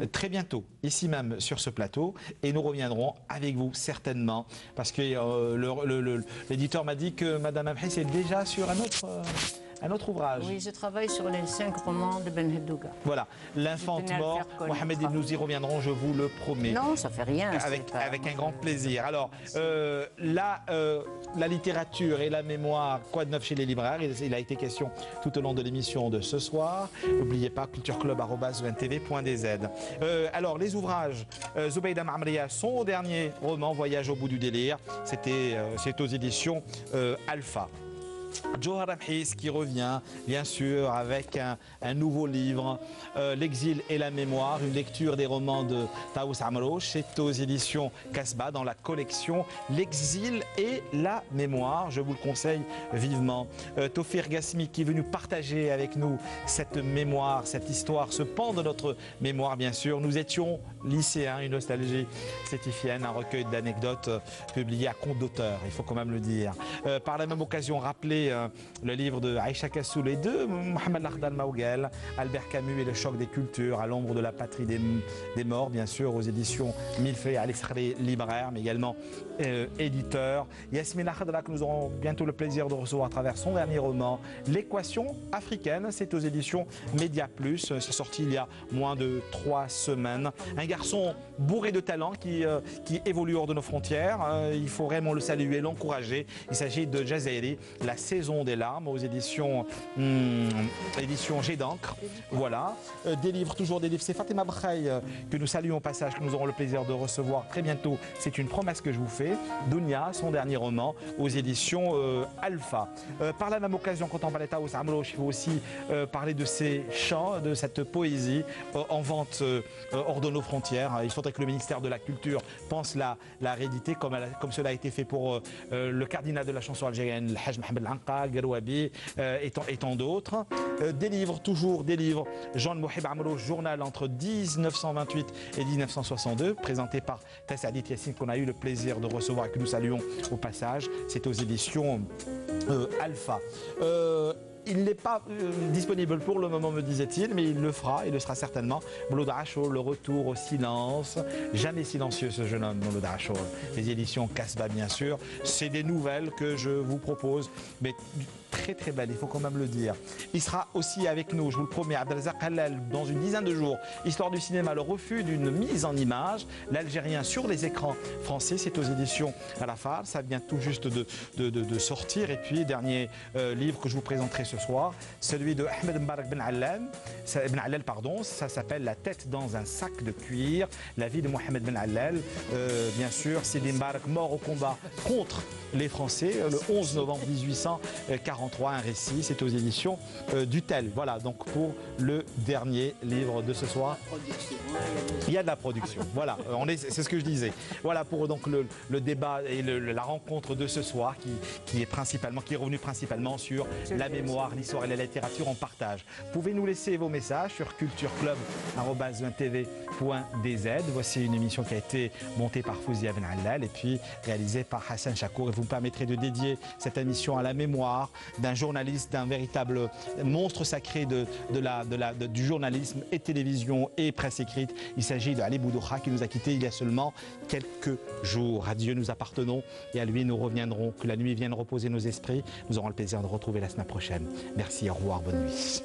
euh, très bientôt, ici même sur ce plateau, et nous reviendrons avec vous certainement, parce que euh, l'éditeur m'a dit que Madame Amhis est déjà sur un autre, euh, un autre ouvrage. Oui, je travaille sur les cinq romans de Ben Hedouga. Voilà, l'infante mort. Mohamed Dib, nous y reviendrons, je vous le promets. Non, ça fait rien. Avec, un grand plaisir. Alors, euh, là, euh, la littérature et la mémoire, quoi de neuf chez les libraires? Il, il a été question tout au long de l'émission de ce soir. N'oubliez pas cultureclub.tv.dz. Euh, alors, les ouvrages, Zubeida Mamria, son dernier roman, Voyage au bout du délire, c'était, c'est aux éditions Alpha. Johar Ramhis qui revient, bien sûr, avec un, nouveau livre, euh, L'exil et la mémoire, une lecture des romans de Taous Amrouch. C'est aux éditions Casbah dans la collection L'exil et la mémoire. Je vous le conseille vivement. Euh, Tofir Gasmi qui est venu partager avec nous cette mémoire, cette histoire, ce pan de notre mémoire, bien sûr. Nous étions lycéens, une nostalgie sétifienne, un recueil d'anecdotes euh, publié à compte d'auteur, il faut quand même le dire. par la même occasion, rappeler euh, le livre de Aïcha Kassoul et de Mohamed Lardal Maouguel, Albert Camus et le choc des cultures, à l'ombre de la patrie des, morts, bien sûr, aux éditions Milfay, Alex libraire, mais également euh, éditeur. Yasmina Khadra, que nous aurons bientôt le plaisir de recevoir à travers son dernier roman, L'équation africaine, c'est aux éditions Média Plus, c'est sorti il y a moins de trois semaines. Un garçon bourré de talent qui, euh, qui évolue hors de nos frontières, il faut vraiment le saluer, l'encourager. Il s'agit de Jazairi, La saison des larmes aux éditions, hmm, éditions G d'encre. Voilà. Euh, des livres, toujours des livres. C'est Fatima euh, que nous saluons au passage, que nous aurons le plaisir de recevoir très bientôt. C'est une promesse que je vous fais. Dunia, son dernier roman, aux éditions euh, Alpha. par la même occasion, quand on parlait de Amrouch, il faut aussi parler de ces chants, de cette poésie en vente hors de nos frontières. Il faudrait que le ministère de la Culture pense la, la rééditer comme, cela a été fait pour le cardinal de la chanson algérienne, le Hajj Mohamed Garouabi euh, et tant, d'autres. Euh, des livres, toujours des livres. Jean Mohib Amrou, journal entre 1928 et 1962, présenté par Tassadit Yassine, qu'on a eu le plaisir de recevoir et que nous saluons au passage. C'est aux éditions euh, Alpha. Il n'est pas disponible pour le moment, me disait-il, mais il le fera, il le sera certainement. Mouloud le retour au silence. Jamais silencieux ce jeune homme, Mouloud Les éditions Casbah, bien sûr. C'est des nouvelles que je vous propose, mais très très belle, il faut quand même le dire. Il sera aussi avec nous, je vous le promets, Abdelazak Halal, dans une dizaine de jours. Histoire du cinéma, le refus d'une mise en image, l'Algérien sur les écrans français, c'est aux éditions à la ça vient tout juste de, sortir. Et puis, dernier euh, livre que je vous présenterai ce soir, celui de Ahmed Ben Allal, ben pardon, ça s'appelle La tête dans un sac de cuir, la vie de Mohamed Ben Allal. Euh, bien sûr, c'est Mbarak mort au combat contre les Français le 11 novembre 1840 un récit, c'est aux éditions euh, du. Voilà, donc pour le dernier livre de ce soir. Il y a de la production, voilà, on est, c'est ce que je disais. Voilà pour donc le, débat et la rencontre de ce soir qui, est principalement, qui est principalement sur la mémoire, l'histoire et la littérature en partage. Pouvez nous laisser vos messages sur cultureclub.tv.dz. Voici une émission qui a été montée par Fouzia Ben et puis réalisée par Hassan Chakour et vous me permettrez de dédier cette émission à la mémoire d'un journaliste, d'un véritable monstre sacré de, la, du journalisme et télévision et presse écrite. Il s'agit de Ali qui nous a quittés il y a seulement quelques jours. À Dieu nous appartenons et à lui nous reviendrons. Que la nuit vienne reposer nos esprits. Nous aurons le plaisir de retrouver la semaine prochaine. Merci, au revoir, bonne nuit.